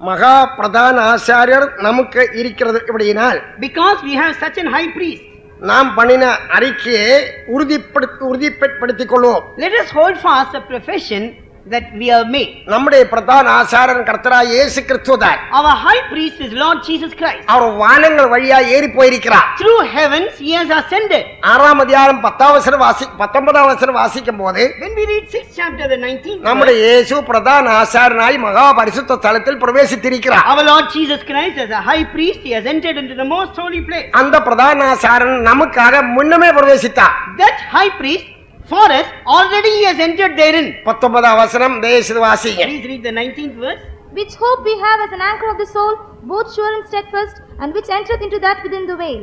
மகா பிரதான ஆசாரியர் நமக்கு இருக்கிறது இப்படியினால் because we have such an high priest. நாம் பண்ணின அறிக்கையை உறுதிப்படுத்தி உறுதிப்படுத்திக் கொள்வோம் Let us hold fast the profession that we have made. நம்முடைய பிரதான ஆசாரன் கர்த்தரா இயேசு கிறிஸ்துதான் Our high priest is Lord Jesus Christ. அவர் வானங்கள் வழியா ஏறி போயிருக்கிறார் Through heavens, he has ascended. ஆறாம் அதிகாரம் பத்தாம் வசனம் வாசி பத்தொன்பதாம் வசனம் வாசிக்கும் போது When we read 6th chapter, the 19th நம்முடைய இயேசு பிரதான ஆசாரனாய் மகா பரிசுத்த ஸ்தலத்தில் பிரவேசித்திருக்கிறார் our Lord Jesus Christ as a high priest, he has entered into the most holy place. அந்த பிரதான ஆசாரன் நமக்காக முன்னமே பிரவேசித்தார் That high priest, for us, already he has entered therein. பத்தொன்பதாம் வசனம் தேசிது வாசிங்க Please read the 19th verse. Which hope we have as an anchor of the soul, both sure and steadfast, and which entereth into that within the veil.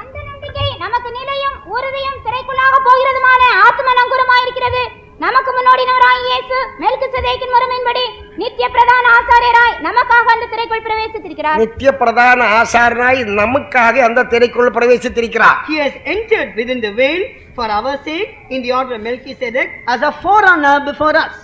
அந்த நம்பிக்கை நமக்கு நிலையும் உறுதியும் திரைக்குள்ளாக போகிறதுமான ஆத்ம நங்குரமாயிருக்கிறது நமக்கு முன்னோடினவராய் இயேசு மெல்கு சதேக்கின் முறைமையின்படி நித்திய பிரதான ஆசாரியராய் நமக்காக அந்த திரைக்குள் பிரவேசித்திருக்கிறார் நித்திய பிரதான ஆசாரனாய் நமக்காக அந்த திரைக்குள் பிரவேசித்திருக்கிறார் He has entered within the veil for our sake in the order of Melchizedek as a forerunner before us.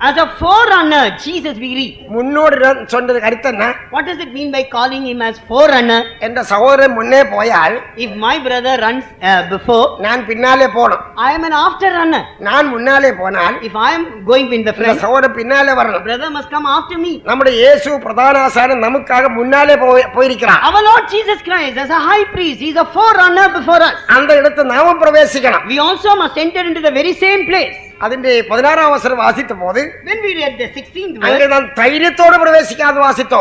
As a forerunner, Jesus we read. முன்னோடி சொன்னது கருத்து என்ன What does it mean by calling him as forerunner? என்ற சகோதரன் முன்னே போயால் If my brother runs uh, before, நான் பின்னாலே போகணும் I am an after runner. நான் முன்னாலே போனால் If I am going in the இந்த front, சகோதரன் பின்னாலே வரணும் brother must come after me. நம்முடைய இயேசு பிரதான ஆசாரன் நமக்காக முன்னாலே போய் போயிருக்கிறார் Our Lord Jesus Christ, as a high priest, he is a forerunner before us. அந்த இடத்தை நாமும் பிரவேசிக்கணும் We also must enter into the very same place. അതിന്റെ പതിനാറാം അവസരം വാസിച്ചപ്പോൾ അങ്ങനെതാൻ ധൈര്യത്തോടെ പ്രവേശിക്കാതെ വാസിച്ചോ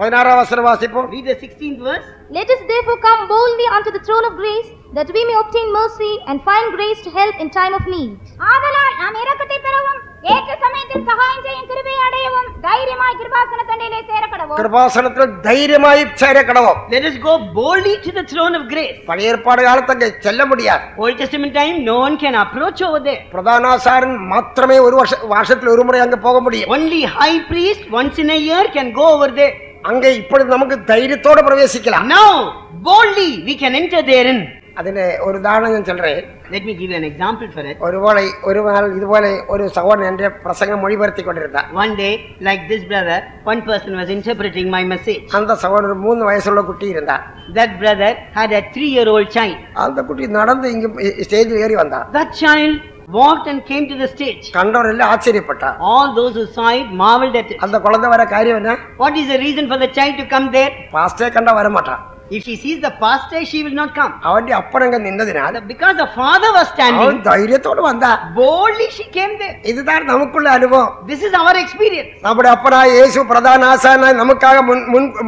പതിനാറാം അവസരം Wasseypur Let us therefore come boldly unto the throne of grace that we may obtain mercy and find grace to help in time of need. ஆதலால் நாம் இரக்கத்தை பெறவும் ஏற்ற சமயத்தில் சகாயம் செய்யும் கிருபையை அடையவும் தைரியமாய் கிருபாசன தண்டையிலே சேர கடவோம் கிருபாசனத்தில் தைரியமாய் சேர கடவோம் Let us go boldly to the throne of grace. பழைய ஏற்பாடு காலத்து அங்கே செல்ல முடியாது Old Testament time, no one can approach over there. பிரதானாசாரன் மாத்திரமே ஒரு வருஷ வருஷத்துல ஒரு முறை அங்க போக முடியும் Only high priest once in a year can go over there. அங்கே இப்பொழுது நமக்கு தைரியத்தோட பிரவேசிக்கலாம் Now, boldly we can enter therein. അതിന് ഒരു ഉദാഹരണം ഞാൻ சொல்றேன் Let me give you an example for it. ഒരുപോലെ ഒരു നാൾ ഇതുപോലെ ഒരു സഹോദരൻ എന്റെ പ്രസംഗം മൊഴിപെടുത്തിക്കൊണ്ടിരുന്ന One day, like this brother, one person was interpreting my message. அந்த சகோதரர் மூணு வயசுள்ள குட்டி இருந்தா That brother had a three-year-old child. அந்த குட்டி நடந்து இங்க ஸ்டேஜில் ஏறி வந்தா That child walked and came to the stage. கண்டவரெல்லாம் ஆச்சரியப்பட்டா All those who saw it marveled at it. அந்த குழந்தை வர காரியம் என்ன What is the reason for the child to come there? பாஸ்டே கண்டா வரமாட்டான் If she sees the past day, she will not come. അവന്റെ അപ്പനങ്ങ് നിന്നതിനാൽ because the father was standing. അവൻ ധൈര്യത്തോടെ വന്ന. Boldly she came there. ഇതാണ് നമുക്കുള്ള അനുഭവം. This is our experience. നമ്മുടെ അപ്പനായ യേശു പ്രധാന ആസാനായി നമുക്കാകെ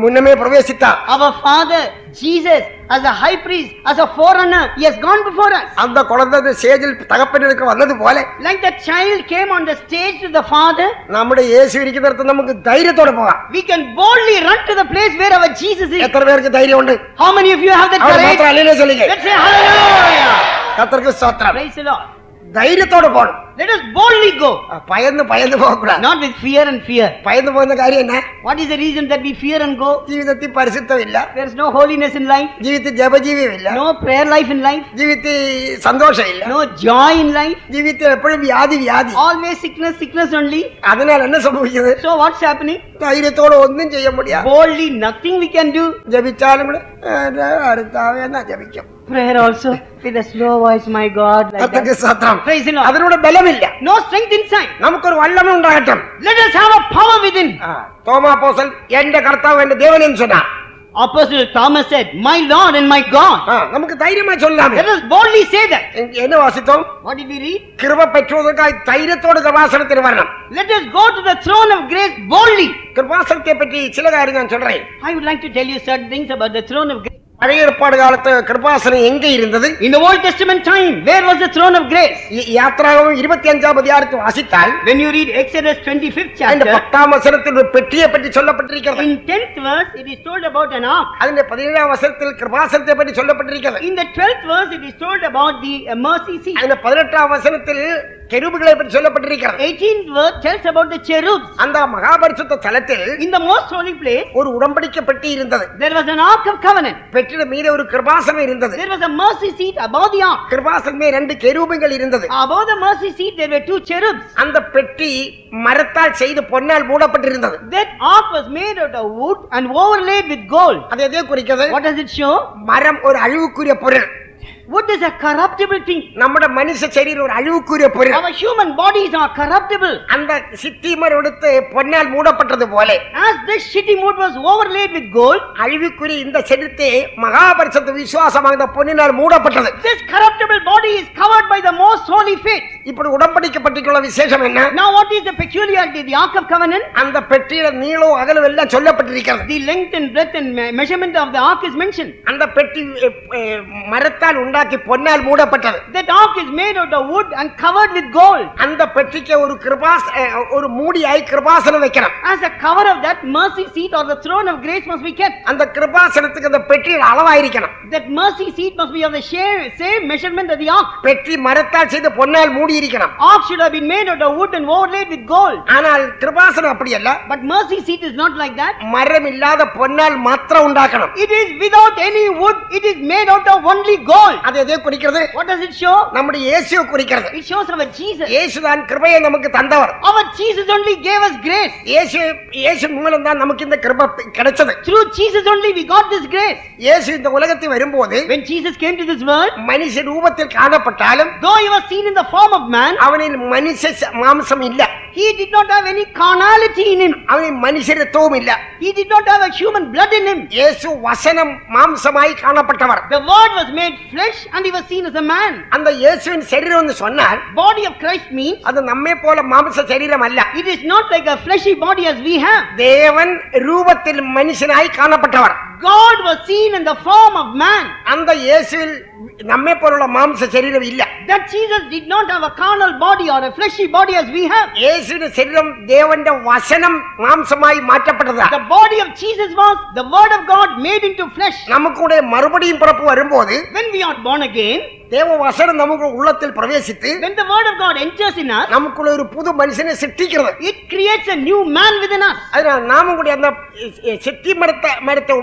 മുന്നമേ പ്രവേശിത്ത. Our father Jesus as a high priest as a forerunner he has gone before us அந்த குழந்தை ஸ்டேஜில் தகப்பனுக்கு வந்தது போல like the child came on the stage to the father நம்முடைய இயேசு இருக்கிறது நமக்கு தைரியத்தோட போகலாம் we can boldly run to the place where our jesus is எத்தனை பேருக்கு தைரியம் உண்டு how many of you have that courage அவர் மாத்திரம் அல்லேலூயா சொல்லுங்க let's say hallelujah கர்த்தருக்கு ஸ்தோத்திரம் praise the lord ധൈര്യത്തോടെ പോകണം ലെറ്റ് us boldly go பயந்து பயந்து போக கூடாது not with fear and fear பயந்து போன காரியம் என்ன what is the reason that we fear and go ജീവിതത്തിൽ പരിശുദ്ധം ഇല്ല there is no holiness in life ജീവിതത്തിൽ ജപജീവിയം ഇല്ല no prayer life in life ജീവിതത്തിൽ സന്തോഷം ഇല്ല no joy in life ജീവിതത്തിൽ എപ്പോഴും വ്യാധി വ്യാധി always sickness sickness only അതിനാൽ என்ன സംഭവിക്കുന്നത് so what's happening ധൈര്യത്തോടെ ഒന്നും ചെയ്യാൻ முடியாது boldly nothing we can do ജപിച്ചാലും അടുത്താവേ എന്നാ ജപിക്കും prayer also with a slow voice my god like that satram praise the lord അതിനോട് ബലമില്ല no strength inside നമുക്കൊരു വല്ലമ ഉണ്ടാകട്ടെ let us have a power within Thoma അപ്പോസ്തലൻ എന്റെ കർത്താവ് എന്റെ ദൈവനെന്ന് ചൊന്നാ Apostle Thomas said, My Lord and my God. നമുക്ക് ധൈര്യമായി ചൊല്ലാം. Let us boldly say that. enna vasitham What did we read? കൃപ പെറ്റുവതക്കായി ധൈര്യത്തോടെ കൃപാസനത്തിൽ വരണം. Let us go to the throne of grace boldly. കൃപാസനത്തെ petti ചില കാര്യം ഞാൻ ചൊല്ലറേ. I would like to tell you certain things about the throne of grace. பழைய ஏற்பாடு காலத்து கிருபாசனம் எங்க இருந்தது In the Old Testament time, where was the throne of grace? யாத்திராவும் இருபத்தி அஞ்சாம் அதிகாரத்தை வாசித்தால் When you read Exodus 25th இந்த chapter, பத்தாம் வசனத்தில் ஒரு பெட்டியை பற்றி சொல்லப்பட்டிருக்கிறது in 10th verse it is told about an ark. அதனுடைய பதினேழாம் வசனத்தில் கிருபாசனத்தை பற்றி சொல்லப்பட்டிருக்கிறது In the 12th verse it is told about the uh, mercy seat. அதுல பதினெட்டாம் வசனத்தில் கெருபுகளை பற்றி சொல்லப்பட்டிருக்கிறது 18th verse tells about the cherubs அந்த மகாபரிசுத்த தலத்தில் in the most holy place ஒரு உடன்படிக்கை பெட்டி இருந்தது there was an ark of covenant பெட்டியில மீது ஒரு கிருபாசனம் இருந்தது there was a mercy seat above the ark கிருபாசனமே ரெண்டு கெருபுகள் இருந்தது above the mercy seat there were two cherubs அந்த பெட்டி மரத்தால் செய்து பொன்னால் மூடப்பட்டிருந்தது that ark was made out of wood and overlaid with gold அது எதை குறிக்கிறது what does it show மரம் ஒரு அழிவுக்குரிய பொருள் Wood is a corruptible thing. നമ്മുടെ മനുഷ്യ ശരീരം ഒരു അഴിവുക്കൂരിയ പൊരുൾ. Our human bodies are corruptible. அந்த சித்திமர் எடுத்து பொன்னால் மூடப்பட்டது போல. As this shitty mood was overlaid with gold, அழிவுக்குறி இந்த ശരീരത്തെ மகாபரிஷத்து விசுவாசமாக இந்த பொன்னினால் மூடப்பட்டது. This corruptible body is covered by the most holy faith. இப்படி உடன்படிக்கப்பட்டிருக்கிற விசேஷம் என்ன? Now what is the peculiarity the ark of covenant? அந்த பெட்டியில நீளம் அகலம் எல்லாம் சொல்லப்பட்டிருக்கிறது. The length and breadth and measurement of the ark is mentioned. அந்த பெட்டி மரத்தால் உண்டான உண்டாக்கி பொன்னால் மூடப்பட்டது That Ark is made out of wood and covered with gold. அந்த பெட்டிக்கு ஒரு கிருபாஸ் ஒரு மூடியாய் கிருபாசனம் வைக்கணும் As a cover of that mercy seat or the throne of grace must be kept. அந்த கிருபாசனத்துக்கு அந்த பெட்டியில் அளவாயிருக்கணும் That mercy seat must be of the same, same measurement as the Ark. பெட்டி மரத்தால் செய்து பொன்னால் மூடி இருக்கணும் Ark should have been made out of wood and overlaid with gold. ஆனால் கிருபாசனம் அப்படி அல்ல But mercy seat is not like that. மரம் இல்லாத பொன்னால் மாத்திரம் உண்டாக்கணும் It is without any wood. It is made out of only gold. அது எதை குறிக்கிறது What does it show? நம்முடைய இயேசுவை குறிக்கிறது It shows our Jesus. இயேசுதான் கிருபையை நமக்கு தந்தவர் Our Jesus only gave us grace. இயேசு இயேசு மூலம் தான் நமக்கு இந்த கிருபை கிடைச்சது Through Jesus only we got this grace. இயேசு இந்த உலகத்தில் வரும்போது When Jesus came to this world, மனுஷ ரூபத்தில் காணப்பட்டாலும் though he was seen in the form of man, அவனில் மனுஷ ச- மாம்சம் இல்ல he did not have any carnality in him. அவனில் மனுஷரத்துவம் இல்ல He did not have a human blood in him. இயேசு வசனம் மாம்சமாய் காணப்பட்டவர் The word was made flesh flesh and he was seen as a man. அந்த இயேசுவின் శరీరం என்று சொன்னால் body of christ means அது நம்மை போல மாம்ச శరీரம் அல்ல it is not like a fleshy body as we have. தேவன் ரூபத்தில் மனுஷனாய் காணப்பட்டவர். God was seen in the form of man. அந்த இயேசுவில் நம்மை போல மாம்ச శరీரம் இல்ல. That jesus did not have a carnal body or a fleshy body as we have. இயேசுவின் శరీரம் தேவனுடைய வசனம் மாம்சமாய் மாற்றப்பட்டது? The body of jesus was the word of god made into flesh. நமக்குடைய மறுபடியும் பிறப்பு வரும்போது when we are born again, தேவ வசனம் நமக்கு உள்ளத்தில் பிரவேசித்து when the word of God enters in us, நமக்குள்ள ஒரு புது மனுஷனை சிருஷ்டிக்கிறது it creates a new man within us. அதனால் நாம கூட அந்த செத்தி மரத்தை மரத்தை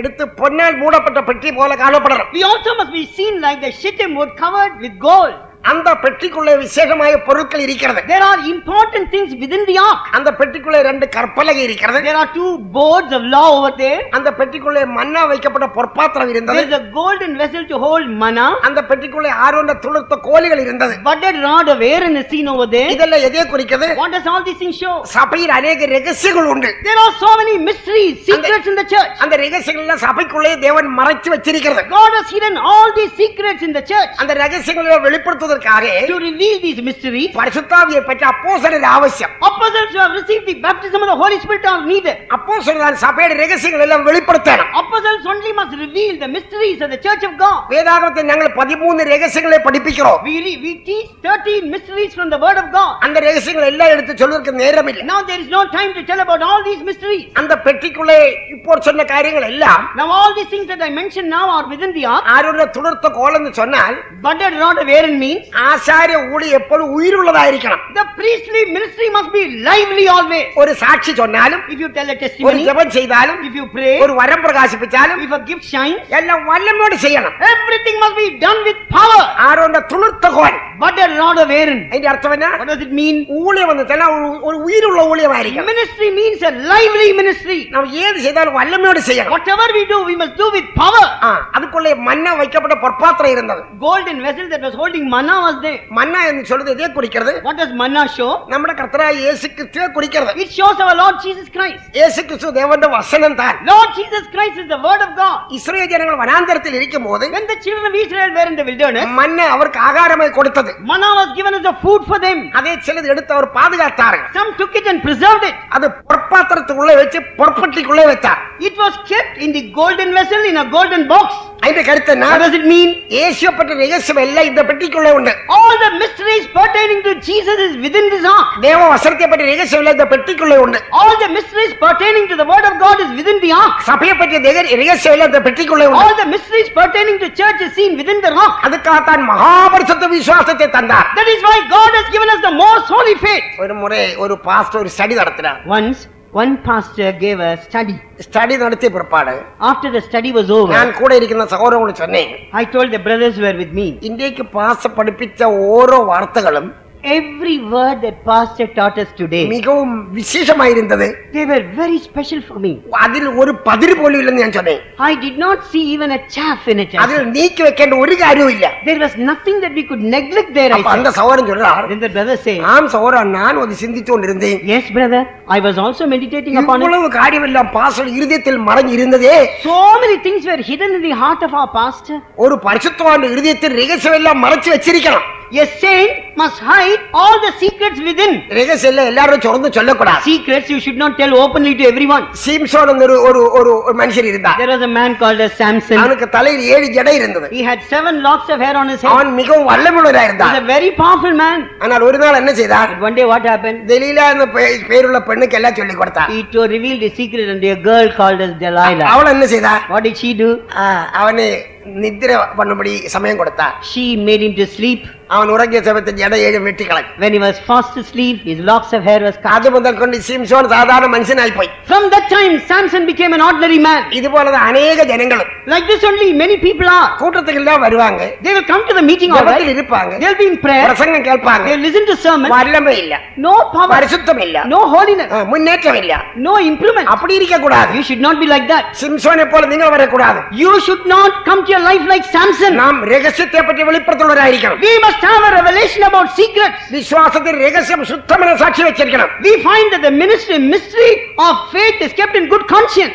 எடுத்து பொன்னால் மூடப்பட்ட பெட்டி போல காணப்படுறோம் We also must be seen like the shittim wood covered with gold. அந்த பெட்டிக்குள்ளே விசேஷമായ பொருட்கள் இருக்கிறது There are important things within the ark. அந்த பெட்டிக்குள்ளே ரெண்டு கற்பலகை இருக்கிறது There are two boards of law over there. அந்த பெட்டிக்குள்ளே மண்ணா வைக்கப்பட்ட பொற்பாத்திரம் இருந்தது There is a golden vessel to hold manna. அந்த பெட்டிக்குள்ளே ஆரோன துளிர்த்த கோழிகள் இருந்தது Budded rod of Aaron is seen over there. இதெல்லாம் எதை குறிக்கிறது What does all these things show? சபையில் அநேக ரகசியங்கள் உண்டு There are so many mysteries, secrets in the church. அந்த ரகசியங்கள் எல்லாம் சபைக்குள்ளே தேவன் மறைச்சு வச்சிருக்கிறது God has hidden all these secrets in the church. அந்த ரகசியங்களை வெளிப்படுத்துவதற்கு to reveal these mysteries. பரிசுத்தாவியை பற்றி அப்போஸ்தலர் அவசியம் Apostles who have received the baptism of the Holy Spirit are needed. அப்போஸ்தலர் தான் சபையோட ரகசியங்கள் எல்லாம் வெளிப்படுத்தணும் Apostles only must reveal the mysteries of the church of God. வேதாகமத்தை நாங்கள் பதிமூணு ரகசியங்களை படிப்பிக்கிறோம் We, re- we teach 13 mysteries from the Word of God. அந்த ரகசியங்கள் எல்லாம் எடுத்து சொல்வதற்கு நேரம் இல்லை Now there is no time to tell about all these mysteries. அந்த பெட்டிக்குள்ளே இப்போ சொன்ன காரியங்கள் எல்லாம் Now all these things that I mentioned now are within the ark. ஆரோட துளிர்த்த கோலன்னு சொன்னால் Budded rod of Aaron means ஆசாரிய ஊழி எப்பொழுது உயிருள்ளதாயிருக்கணும் the priestly ministry must be lively always ஒரு சாட்சி சொன்னாலும் if you tell a testimony ஒரு ஜெபம் செய்தாலும் if you pray ஒரு வரம் பிரகாசிப்பிச்சாலும் if a gift shines எல்லாம் வல்லமையோடு செய்யணும் everything must be done with power ஆரோன துளுர்த்த goal but a lot of errand അതിന്റെ അർത്ഥം എന്നാ what does it mean ஊழியம் വന്നതല്ല ஒரு உயிருள்ள ஊழியமாயிருக்கும் ministry means a lively ministry நாம் ஏது செய்தாலும் வல்லமையோடு செய்யணும் whatever we do we must do with power அதுக்குள்ளே மண்ண வைக்கப்பட்ட பொற்பாத்திரம் இருந்தது golden vessel that was holding money manna was the manna என்று சொல்றது எதை குறிக்கிறது? வாட் இஸ் மன்னா ஷோ நம்ம கர்த்தராய் இயேசு கிறிஸ்துவே குறிக்கிறது. It shows our Lord Jesus Christ இயேசு கிறிஸ்து தேவனுடைய வசனம் தான். Lord Jesus Christ is the word of God Israel ஜனங்கள் வனாந்தரத்தில் இருக்கும்போது when the children of israel were in the wilderness மன்னா அவருக்கு ஆகாரமாய் கொடுத்தது. மன்னா was given as a food for them. அதை சிலது எடுத்து அவர் பாதுகாத்தார்கள் some took it and preserved it. அது பொற்பாத்திரத்துக்குள்ளே வச்சு பொற்பட்டிக்குள்ளே வைத்தார். It was kept in the golden vessel in a golden box. இந்த கருத்து என்ன? Does it mean? இயேசுவை பற்றிய ரகசியம் எல்லாம் இந்த பெட்டிக்குள்ளே உண்டு. All the mysteries pertaining to Jesus is within the song தேவ வசனத்தை பற்றி ரகசியம் இல்லாத பெட்டிக்குள்ளே உண்டு. All the mysteries pertaining to the word of God is within the ark சபையை பற்றி ரகசியம் இல்லாத பெட்டிக்குள்ளே உண்டு. All the mysteries pertaining to church is seen within the ark அதுக்காக தான் மகாபரிஷத்து விசுவாசத்தை தந்தார். That is why God has given us the most holy faith. ஒரு முறை ஒரு பாஸ்டர் ஒரு ஸ்டடி நடத்தினார். Once one pastor gave a study study നടത്തിയ പുറപ്പാട്. After the study was over ഞാൻ കൂടെ ഇരിക്കുന്ന സഹോദരനോട് Chennai I told the brothers were with me ഇന്ത്യയ്ക്ക് പാസ് പഠിപ്പിച്ച ഓരോ വാർത്തകളും every word that pastor taught us today மிகவும் விசேஷமாய் இருந்தது they were very special for me அதில் ஒரு பதிர் போலும் இல்லைன்னு நான் சொன்னேன் i did not see even a chaff in it அதில் நீக்கி வைக்கேண்ட ஒரு காரியம் இல்ல there was nothing that we could neglect there அப்ப அந்த சகோதரன் சொல்றார் then the brother say ஆம் சகோதரன் நான் ஒரு சிந்தித்து கொண்டிருந்தேன் yes brother i was also meditating upon it இவ்வளவு காரியம் எல்லாம் பாஸ்டர் இதயத்தில் மறைஞ்சு இருந்ததே so many things were hidden in the heart of our pastor ஒரு பரிசுத்தவான் இதயத்தில் ரகசியம் எல்லாம் மறைச்சு வச்சிருக்கலாம் A saint must hide all the secrets within. ரகசியம் எல்லாம் எல்லாரும் தொடர்ந்து சொல்லக்கூடாது Secrets you should not tell openly to everyone. சீம்சோன் ஒரு ஒரு ஒரு ஒரு மனுஷன் இருந்தார் There was a man called as Samson. அவனுக்கு தலையில் ஏழு ஜடை இருந்தது He had seven locks of hair on his head. அவன் மிகவும் வல்லமுள்ளவராக He was இருந்தார் a very powerful man. ஆனால் ஒரு நாள் என்ன செய்தார் But one day what happened? தெலீலா அந்த பெ- பேருள்ள பெண்ணுக்கு எல்லாம் சொல்லி கொடுத்தார் He to revealed a secret unto a girl called as Delilah. அவள் என்ன செய்தார் What did she do? ஆ, அவனை நித்திர பண்ணும்படி சமயம் கொடுத்தார் She made him to sleep. அவன் உறங்கிய சமயத்தை ஜடை ஏழு வெட்டி கலக்கு When he was fast asleep, his locks of hair was cut. அது முதல் கொண்டு சீம்சோன் சாதாரண மனுஷனாய் போய் From that time, Samson became an ordinary man. இது போலதான் அநேக ஜனங்களும் Like this only many people are. கூட்டத்துக்கு எல்லாம் வருவாங்க They will come to the meeting all right. இருப்பாங்க They'll be in prayer. பிரசங்கம் கேட்பாங்க They'll listen to sermon. வல்லமை இல்ல No power. பரிசுத்தம் இல்ல No holiness. முன்னேற்றம் இல்ல No improvement. அப்படி இருக்க கூடாது You should not be like that. சிம்சோனை போல நீங்கள் வரக்கூடாது You should not come to your life like Samson. நாம் ரகசியத்தை பற்றி வெளிப்படுத்துவராയിരിக்கணும் We must have a revelation about secrets. விசுவாசத்தின் ரகசியம் சுத்தமான சாட்சி வச்சிருக்கணும் We find that the ministry mystery of faith is kept in good conscience.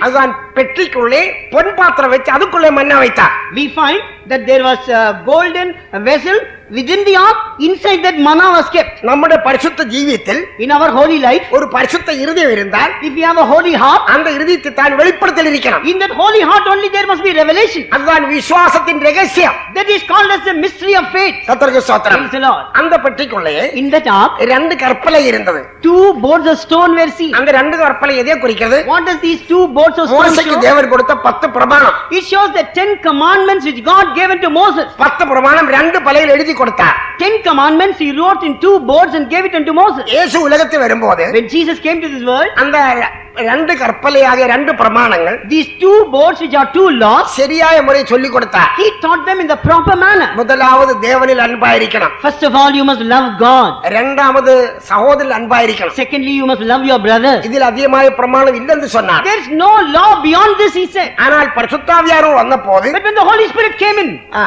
பெட்டிக்குள்ளே பொன் பாத்திரம் வச்சு அதுக்குள்ளே மண்ணா வைத்தார் We find that there was a golden vessel within the ark. Inside that manna was kept. நம்முடைய பரிசுத்த ஜீவியத்தில் In our holy life, ஒரு பரிசுத்த இருதயம் இருந்தால் if we have a holy heart, அந்த இருதயத்தை தான் வெளிப்படுத்தல் இருக்கணும் in that holy heart only there must be revelation. அதுதான் விசுவாசத்தின் ரகசியம் That is called as the mystery of faith. கத்தருக்கு சோத்திரம் Praise the Lord. அந்த பெட்டிக்குள்ளே In that ark, ரெண்டு கற்பலை இருந்தது two boards of stone were seen. அந்த ரெண்டு கற்பலை எதை குறிக்கிறது What does these two boards of stone மோசைக்கு? தேவன் கொடுத்த பத்து பிரமாணம் It shows the ten commandments which God gave unto Moses. பத்து பிரமாணம் ரெண்டு பலையில் எழுதி கொடுத்தார் Ten commandments he wrote in two boards and gave it unto Moses. இயேசு உலகத்தில் வரும்போது When Jesus came to this world, அந்த രണ്ട് കർപ്പലയാകിയ രണ്ട് പ്രമാണങ്ങൾ these two boards which are two laws ശരിയായ മുറയിൽ ചൊല്ലി കൊടുത്ത he taught them in the proper manner മുതലാവത് ദേവനിൽ അൻപായിരിക്കണം first of all you must love god രണ്ടാമത് സഹോദരൻ അൻപായിരിക്കണം secondly you must love your brother ഇതിൽ അധികമായ പ്രമാണം ഇല്ലെന്ന് சொன்னார் there is no law beyond this he said ஆனால் பரிசுத்தாவியாரோ വന്നപ്പോൾ but when the holy spirit came in ആ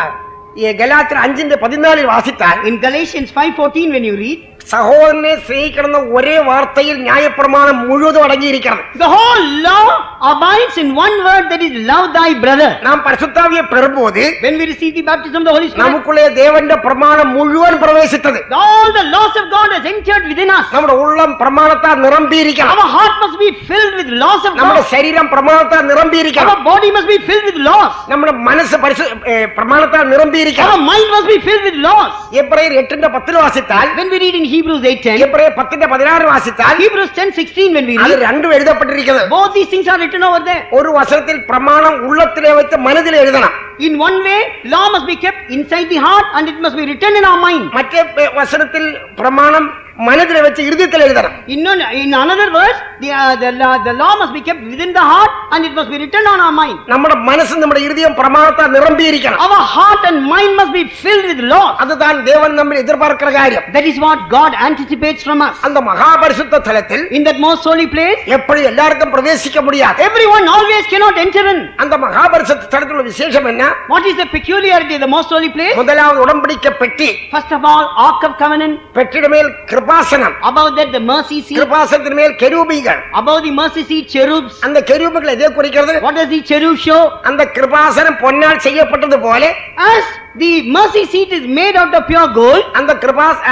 ഈ ഗലാത്ര അഞ്ചിന്റെ പതിനാലിൽ വാസിത്താൽ in galatians 5:14 when you read സഹോദരനെ സ്നേഹിക്കണമെന്ന ഒരേ വാർത്തയിൽ ന്യായപ്രമാണം മുഴുവൻ അടങ്ങിയിരിക്കണം The whole law abides in one word that is love thy brother. നാം പരിശുദ്ധാവിയെ പെറുമ്പോത് When we receive the baptism of the Holy Spirit, നമുക്കുള്ള ദേവന്റെ പ്രമാണം മുഴുവൻ പ്രവേശിച്ചത് all the laws of God has entered within us. നമ്മുടെ ഉള്ളം പ്രമാണത്താൽ നിറമ്പിയിരിക്കണം Our heart must be filled with laws of നമ്മുടെ God. ശരീരം പ്രമാണത്താൽ നിറമ്പിയിരിക്കണം Our body must be filled with laws. നമ്മുടെ മനസ്സ് പരിശു ഏ, പ്രമാണത്താൽ നിറമ്പിയിരിക്കണം Our mind must be filled with laws. എബ്രായർ എട്ടിന്റെ പത്തിൽ വാസ്യത്താൽ When we read in Hebrews 8 10 எபிரேய 10 16 வாசித்தால் Hebrews 10 16 when we read அது ரெண்டும் எழுதப்பட்டிருக்கிறது both these things are written over there ஒரு வசனத்தில் பிரமாணம் உள்ளத்திலே வைத்து மனதிலே எழுதலாம் in one way law must be kept inside the heart and it must be written in our mind மற்ற வசனத்தில் பிரமாணம் மனதில வச்சு இதயத்துல எழுதணும் இன்னொரு இன் another verse the, uh, the, law, the law must be kept within the heart and it must be written on our mind நம்மட மனசு நம்மட இதயம் பிரமாணத்தா நிரம்பி இருக்கணும் our heart and mind must be filled with law அதுதான் தேவன் நம்ம எதிர்பார்க்கிற காரியம் that is what god anticipates from us அந்த மகா பரிசுத்த தலத்தில் in that most holy place எப்படி எல்லாருக்கும் பிரவேசிக்க முடியாது everyone always cannot enter in அந்த மகா பரிசுத்த தலத்துல விசேஷம் என்ன what is the peculiarity of the most holy place முதலாவது உடன்படிக்கை பெட்டி first of all ark of covenant பெட்டியின் மேல் கிருபை கிருபாசனம் Above that, the mercy seat. கிருபாசனத்தின் மேல் கெரூபிகள் Above the mercy seat, cherubs. அந்த கெரூபுகள் எதை குறிக்கிறது What does the cherub show? அந்த கிருபாசனம் பொன்னால் செய்யப்பட்டது போல As the mercy seat is made out of pure gold, அந்த கிருபாஸ்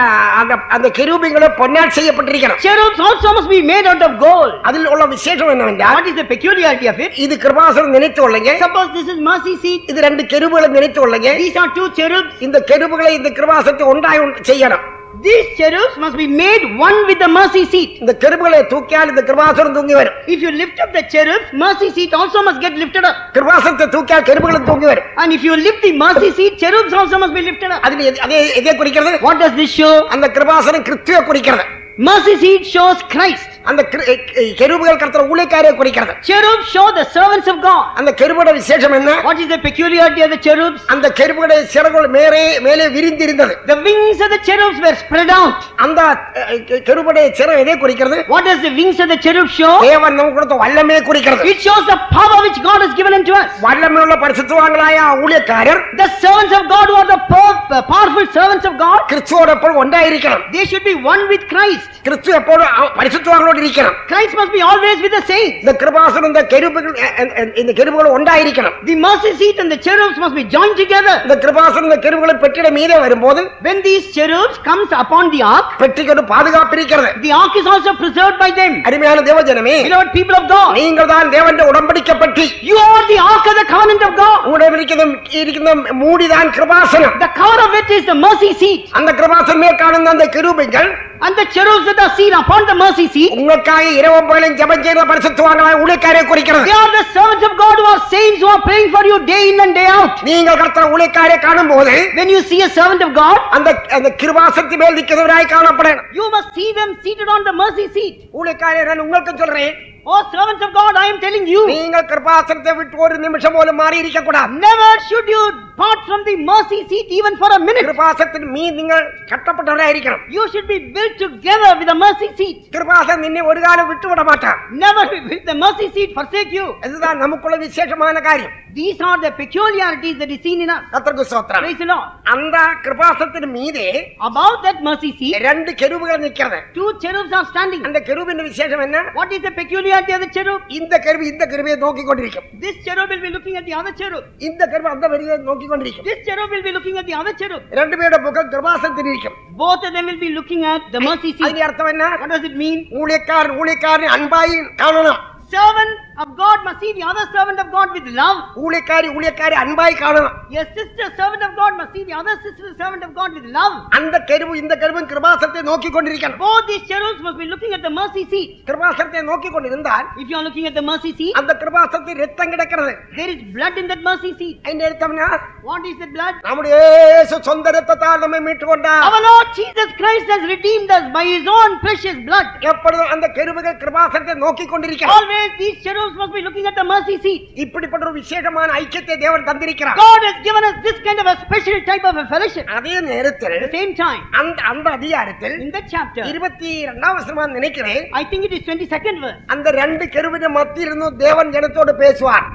அந்த அந்த கெரூபிகளும் பொன்னால் செய்யப்பட்டிருக்கணும் cherubs also must be made out of gold. அதில் உள்ள விசேஷம் என்னவென்றால் What is the peculiarity of it? இது கிருபாசனம் நினைத்து கொள்ளுங்க Suppose this is mercy seat. இது ரெண்டு கெருபுகளை நினைத்து கொள்ளுங்க These are two cherubs. இந்த கெருபுகளை இந்த கிருபாசத்தை ஒன்றாய் செய்யணும் These cherubs must be made one with the mercy seat. இந்த கெருபுகளை தூக்கியால் இந்த கிருபாசனம் தூங்கி வரும் If you lift up the cherubs, mercy seat also must get lifted up. கிருபாசனத்தை தூக்கியால் கெருபுகளும் தூங்கி வரும் And if you lift the mercy seat, cherubs also must be lifted up. அதே எதை குறிக்கிறது What does this show? அந்த கிருபாசனம் கிறிஸ்துவ குறிக்கிறது Mercy seat shows Christ. அந்த கிரு- எ- எ- கெருபுகள் கருத்துற ஊழியக்காரியை குறிக்கிறது Cherubs show the servants of God. அந்த கெருபோட விசேஷம் என்ன What is the peculiarity of the cherubs? அந்த கெருபுடைய சிறகுகள் மேலே மேலே விரிந்திருந்தது The wings of the cherubs were spread out. அந்த அஹ், கெ- கெருபுடைய சிறம் எதை குறிக்கிறது What does the wings of the cherubs show? தேவன் நமக்கு கொடுத்த வல்லமே குறிக்கிறது It shows the power which God has given unto us. வல்லமை உள்ள பரிசுத்தவான்களாய ஊழியக்காரர் The servants of God who are the pow- uh, powerful servants of God, கிறிஸ்துவோட எப்பொழுது ஒன்றாயிருக்கணும் they should be one with Christ. கிறிஸ்து எப்போதும் அவ- பரிசுத்தவான்களோடு இருக்கணும் Christ must be always with the saints. இந்த கிருபாசனம் இந்த கெருபுகள் அஹ், அஹ், இந்த கெருபுகள் ஒன்றாயிருக்கணும் The mercy seat and the cherubs must be joined together. இந்த கிருபாசனம் இந்த கெருபுகளை பெட்டிட மீதே வரும்போது When these cherubs comes upon the ark, பெட்டிக்கு ஒரு பாதுகாப்பு இருக்கிறது the ark is also preserved by them. அருமையான தேவஜனமே Beloved people of God, நீங்கள் தான் தேவன் உடன்படிக்கை பெட்டி you are the ark of the covenant of God. உங்களிடம் இருக்கிற இருக்கிற மூடிதான் கிருபாசனம் The cover of it is the mercy seat. அந்த கிருபாசனம் மேல் காணுந்த அந்த கிருபைகள் That are seen upon the mercy seat, உங்களுக்காக இரவும் பகலும் ஜெபம் செய்த பரிசுத்தவான்களாய் ஊழியக்காரை குறிக்கிறது they are the servants of God who are saints who are praying for you day in and day out. நீங்கள் கர்த்தர் ஊழியக்காரை காணும் போது When you see a servant of God, அந்த அந்த கிருபாசனத்து மேல் நிற்கிறவராய் காணப்படணும் you must see them seated on the mercy seat. ஊழியக்காரர் நான் உங்களுக்கு சொல்றேன் Oh, servants of God, I am telling you, நீங்கள் கிருபாசனத்தை விட்டு ஒரு நிமிஷம் போல மாறி இருக்க கூடாது never should you part from the mercy seat even for a minute. கிருபாசத்தின் மீது நீங்கள் கட்டப்பட்டவராய் இருக்கணும் You should be built together with the mercy seat. கிருபாசன் நின்னை ஒரு காலம் விட்டு விட மாட்டான் Never will the mercy seat forsake you. இதுதான் நமக்குள்ள விசேஷமான காரியம் These are the peculiarities that is seen in us. கத்தருக்கு சோத்திரம் Praise the Lord. அந்த கிருபாசத்தின் மீதே About that mercy seat, ரெண்டு கெருவுகள் நிக்கிறது two cherubs are standing. அந்த கெருவின் விசேஷம் என்ன What is the peculiarity of the cherub? இந்த கருவி இந்த கருவியை நோக்கி கொண்டிருக்கும் This cherub will be looking at the other cherub. இந்த கருவி அந்த கருவியை நோக்கி கொண்டிருக்கும் This cherub will be looking at the other cherub. ரெண்டு பேரோட புகம் கிருபாசத்தில் இருக்கும் Both of them will be looking at the mercy seat. அதில் அர்த்தம் என்ன What does it mean? ஊழியக்காரன் ஊழியக்காரன் அன்பாய் காணணும் Servant of God must see the other servant of God with love. ஊழியக்காரி ஊழியக்காரி அன்பாய் காணணும் A sister servant of God must see the other sister servant of God with love. அந்த கருவு இந்த கருவும் கிருபாசத்தை நோக்கி கொண்டிருக்கணும் Both these cherubs must be looking at the mercy seat. கிருபாசத்தை நோக்கி கொண்டிருந்தால் If you are looking at the mercy seat, அந்த கிருபாசத்தில் ரத்தம் கிடக்கிறது there is blood in that mercy seat. என்ன அர்த்தம்னா What is that blood? நம்முடைய இயேசு சொந்த ரத்தத்தால் நம்மை மீட்டு கொண்டார் Our Lord Jesus Christ has redeemed us by His own precious blood. எப்பொழுதும் அந்த கெருவுகள் கிருபாசத்தை நோக்கி கொண்டிருக்கிறார் Always these cherubs must be looking at the mercy seat. இப்படிப்பட்ட ஒரு விசேஷமான ஐக்கியத்தை தேவன் தந்திருக்கிறார் God has given us this kind of a special type of a fellowship. அதே நேரத்தில் the same time, அந்த அந்த அதிகாரத்தில் chapter, இருபத்தி இரண்டாம் வசனமா நினைக்கிறேன் I think it is 22nd verse. அந்த ரெண்டு கெருவின மத்தியில் இருந்தும் தேவன் ஜனத்தோடு பேசுவார்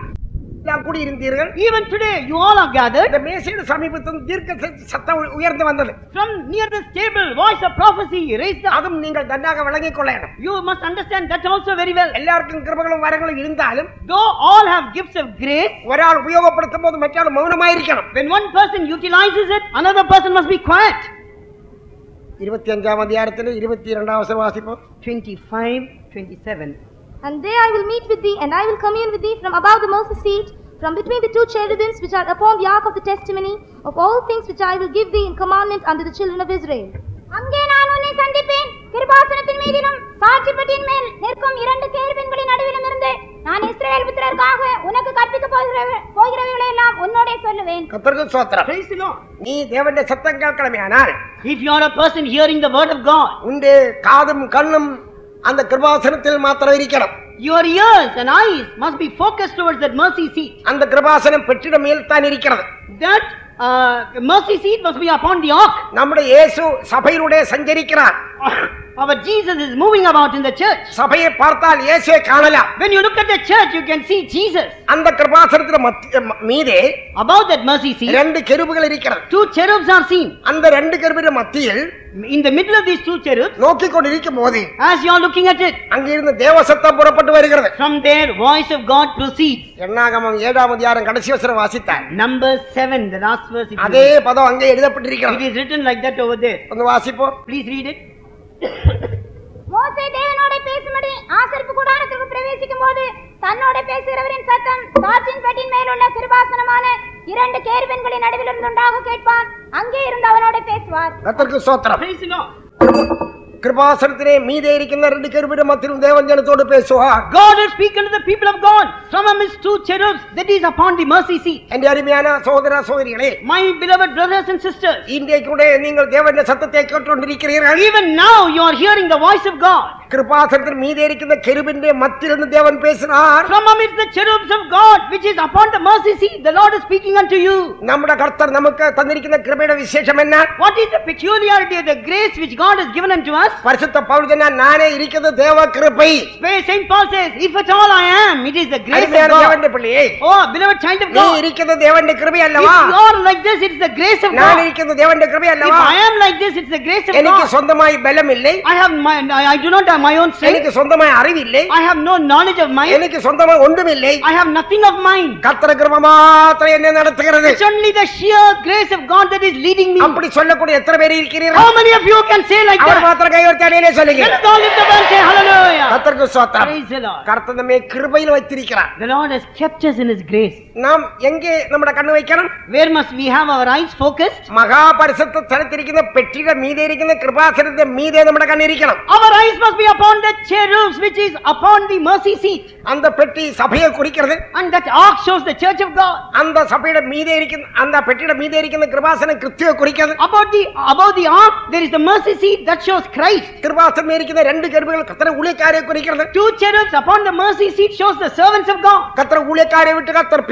எல்லாம் கூடி இருந்தீர்கள் Even today, you all are gathered. இந்த மேசையோட சமீபத்தில் தீர்க்க சத்தம் உயர்ந்து வந்தது From near this table, voice of prophecy raised up. அதுவும் நீங்கள் நன்றாக விளங்கிக் கொள்ள வேண்டும் You must understand that also very well. எல்லாருக்கும் கிருபகளும் வரங்களும் இருந்தாலும் Though all have gifts of grace, ஒரு ஆள் உபயோகப்படுத்தும் போது மற்றாள் மௌனமாயிருக்கணும் when one person utilizes it, another person must be quiet. இருபத்தி அஞ்சாம் அதிகாரத்தில் இருபத்தி இரண்டாம் வசனம் வாசிப்போம் 25, 27. And there I will meet with thee, and I will commune with thee from above the mercy seat, from between the two cherubims which are upon the ark of the testimony, of all things which I will give thee in commandment unto the children of Israel. அங்கே நான் உன்னை சந்திப்பேன் கிருபாசனத்தின் மீதிலும் சாட்சிப்பட்டியின் மேல் நிற்கும் இரண்டு கேருபீன்களின் நடுவிலும் இருந்து நான் இஸ்ரவேல் புத்திரருக்காக உனக்கு கற்பிக்க போகிற போகிறவைகளை எல்லாம் உன்னோடே சொல்லுவேன் சோத்திரம் Praise the Lord. நீ தேவனுடைய சத்தம் கேட்கணுமேயானால் If you are a person hearing the word of God, உண்டு காதும் கண்ணும் அந்த கிருபாசனத்தில் மாத்திரம் இருக்கணும் your ears and eyes must be focused towards that mercy seat. அந்த கிருபாசனம் பெற்றிட மேல் தான் இருக்கிறது That uh, mercy seat must be upon the ark. நம்முடைய இயேசு சபையினுடைய சஞ்சரிக்கிறார் Our Jesus is moving about in the church. சபையை பார்த்தால் இயேசுவை காணலாம் When you look at the church, you can see Jesus. அந்த கிருபாசனத்தில் மீதே Above that mercy seat, ரெண்டு கெருபுகள் இருக்கிறது two cherubs are seen. அந்த ரெண்டு கெருபின் மத்தியில் In the middle of these two cherubs, நோக்கிக் கொண்டிருக்கும் போது as you are looking at it, அங்கிருந்து தேவசத்தம் புறப்பட்டு வருகிறது from there, voice of God proceeds. எண்ணாகமம் ஏழாம் அதிகாரம் கடைசி வசனம் வாசித்தார் Number seven, the last அதே. பதம் அங்கே It எழுதப்பட்டிருக்கிறது is written like that over there. கொஞ்சம் வாசிப்போம் Please read it. மோசே தேவனோட பேசும்படி ஆசரிப்பு கூடாரத்துக்கு பிரவேசிக்கும் போது தன்னோட பேசுகிறவரின் சத்தம் சாட்சியின் பெட்டின் மேலுள்ள கிருபாசனமான இரண்டு கேருபெண்களின் நடுவில் இருந்துண்டாக கேட்பான் அங்கே இருந்து அவனோட பேசுவார் கத்தருக்கு சோத்திரம் மீதே இருக்கின்ற ரெண்டு கெருபின் மத்தியிலும் தேவன் ஜனத்தோடு பேசுவார் God will speak unto the people of God from amidst two cherubs that is upon the mercy seat. என் அருமையான சகோதர சகோதரிகளே My beloved brothers and sisters, கூட நீங்கள் தேவனுடைய சத்தத்தை கேட்டுக்கொண்டிருக்கிறீர்கள் even now you are hearing the voice of God. கிருபாசனத்தில் மீதி இருக்கிற கெருபின்டே மத்திலிருந்து தேவன் பேசினார் from amidst the cherubs of god which is upon the mercy seat the lord is speaking unto you നമ്മുടെ കർത്തർ നമുക്ക് തന്നിരിക്കുന്ന കൃപയുടെ വിശേഷം എന്നാ what is the peculiarity of the grace which god has given unto us പരിശുദ്ധ പൗലോസ് നാനേ ഇരിക്കുന്നത് ദൈവ കൃപൈ saint paul says if at all i am it is the grace of god ദേവന്റെ പിള്ളയെ oh beloved child of god നീ ഇരിക്കുന്നത് ദേവന്റെ കൃപയല്ലവാ if you are like this it's the grace of god ഞാൻ ഇരിക്കുന്നത് ദേവന്റെ കൃപയല്ലവാ if i am like this it's the grace of god എനിക്ക് സ്വന്തമായി ബലമില്ല i have my, i do not have my own strength. எனக்கு சொந்தமாய் அறிவு இல்லை I have no knowledge of mine. எனக்கு சொந்தமாய் ஒன்றும் இல்லை I have nothing of mine. கர்த்தர கிருபை மாத்திரம் என்ன நடத்துகிறது It's only the sheer grace of God that is leading me. அப்படி சொல்லக்கூடிய எத்தனை பேர் How இருக்கிறீர்கள் many of you can say like our that? மாத்திரம் கைவர்த்தி அடையிலே சொல்லுங்க Let us all lift up and say hallelujah. கர்த்தருக்கு சோத்திரம் Praise the Lord. கர்த்தர் நம்மை கிருபையில் வைத்திருக்கிறார் The Lord has kept us in His grace. நாம் எங்கே நம்மட கண்ணு வைக்கணும் Where must we have our eyes focused? மகா பரிசுத்த സ്ഥലത്തിരിക്കുന്ന പെട്ടിയുടെ മീതെ ഇരിക്കുന്ന കൃപാസനത്തിന്റെ മീതെ നമ്മുടെ കണ്ണിരിക്കണം Our eyes must be upon the cherubs which is upon the mercy seat அந்த பெட்டி സഭയെ குறிக்கிறது and that ark shows the church of god அந்த സഭയുടെ മീതെ ഇരിക്കുന്ന அந்த പെട്ടിയുടെ മീതെ ഇരിക്കുന്ന കൃപാസനം ക്രിസ്തുവെ குறிக்கிறது about the above the ark there is the mercy seat that shows christ Kripasanam ഇരിക്കുന്ന രണ്ട് കെരൂബുകൾ കർത്തരെ ഊഴിയക്കാരെ குறிக்கிறது two cherubs upon the mercy seat shows the servants of god കർത്തരെ ഊഴിയക്കാരെ വിട്ട് കർത്തർ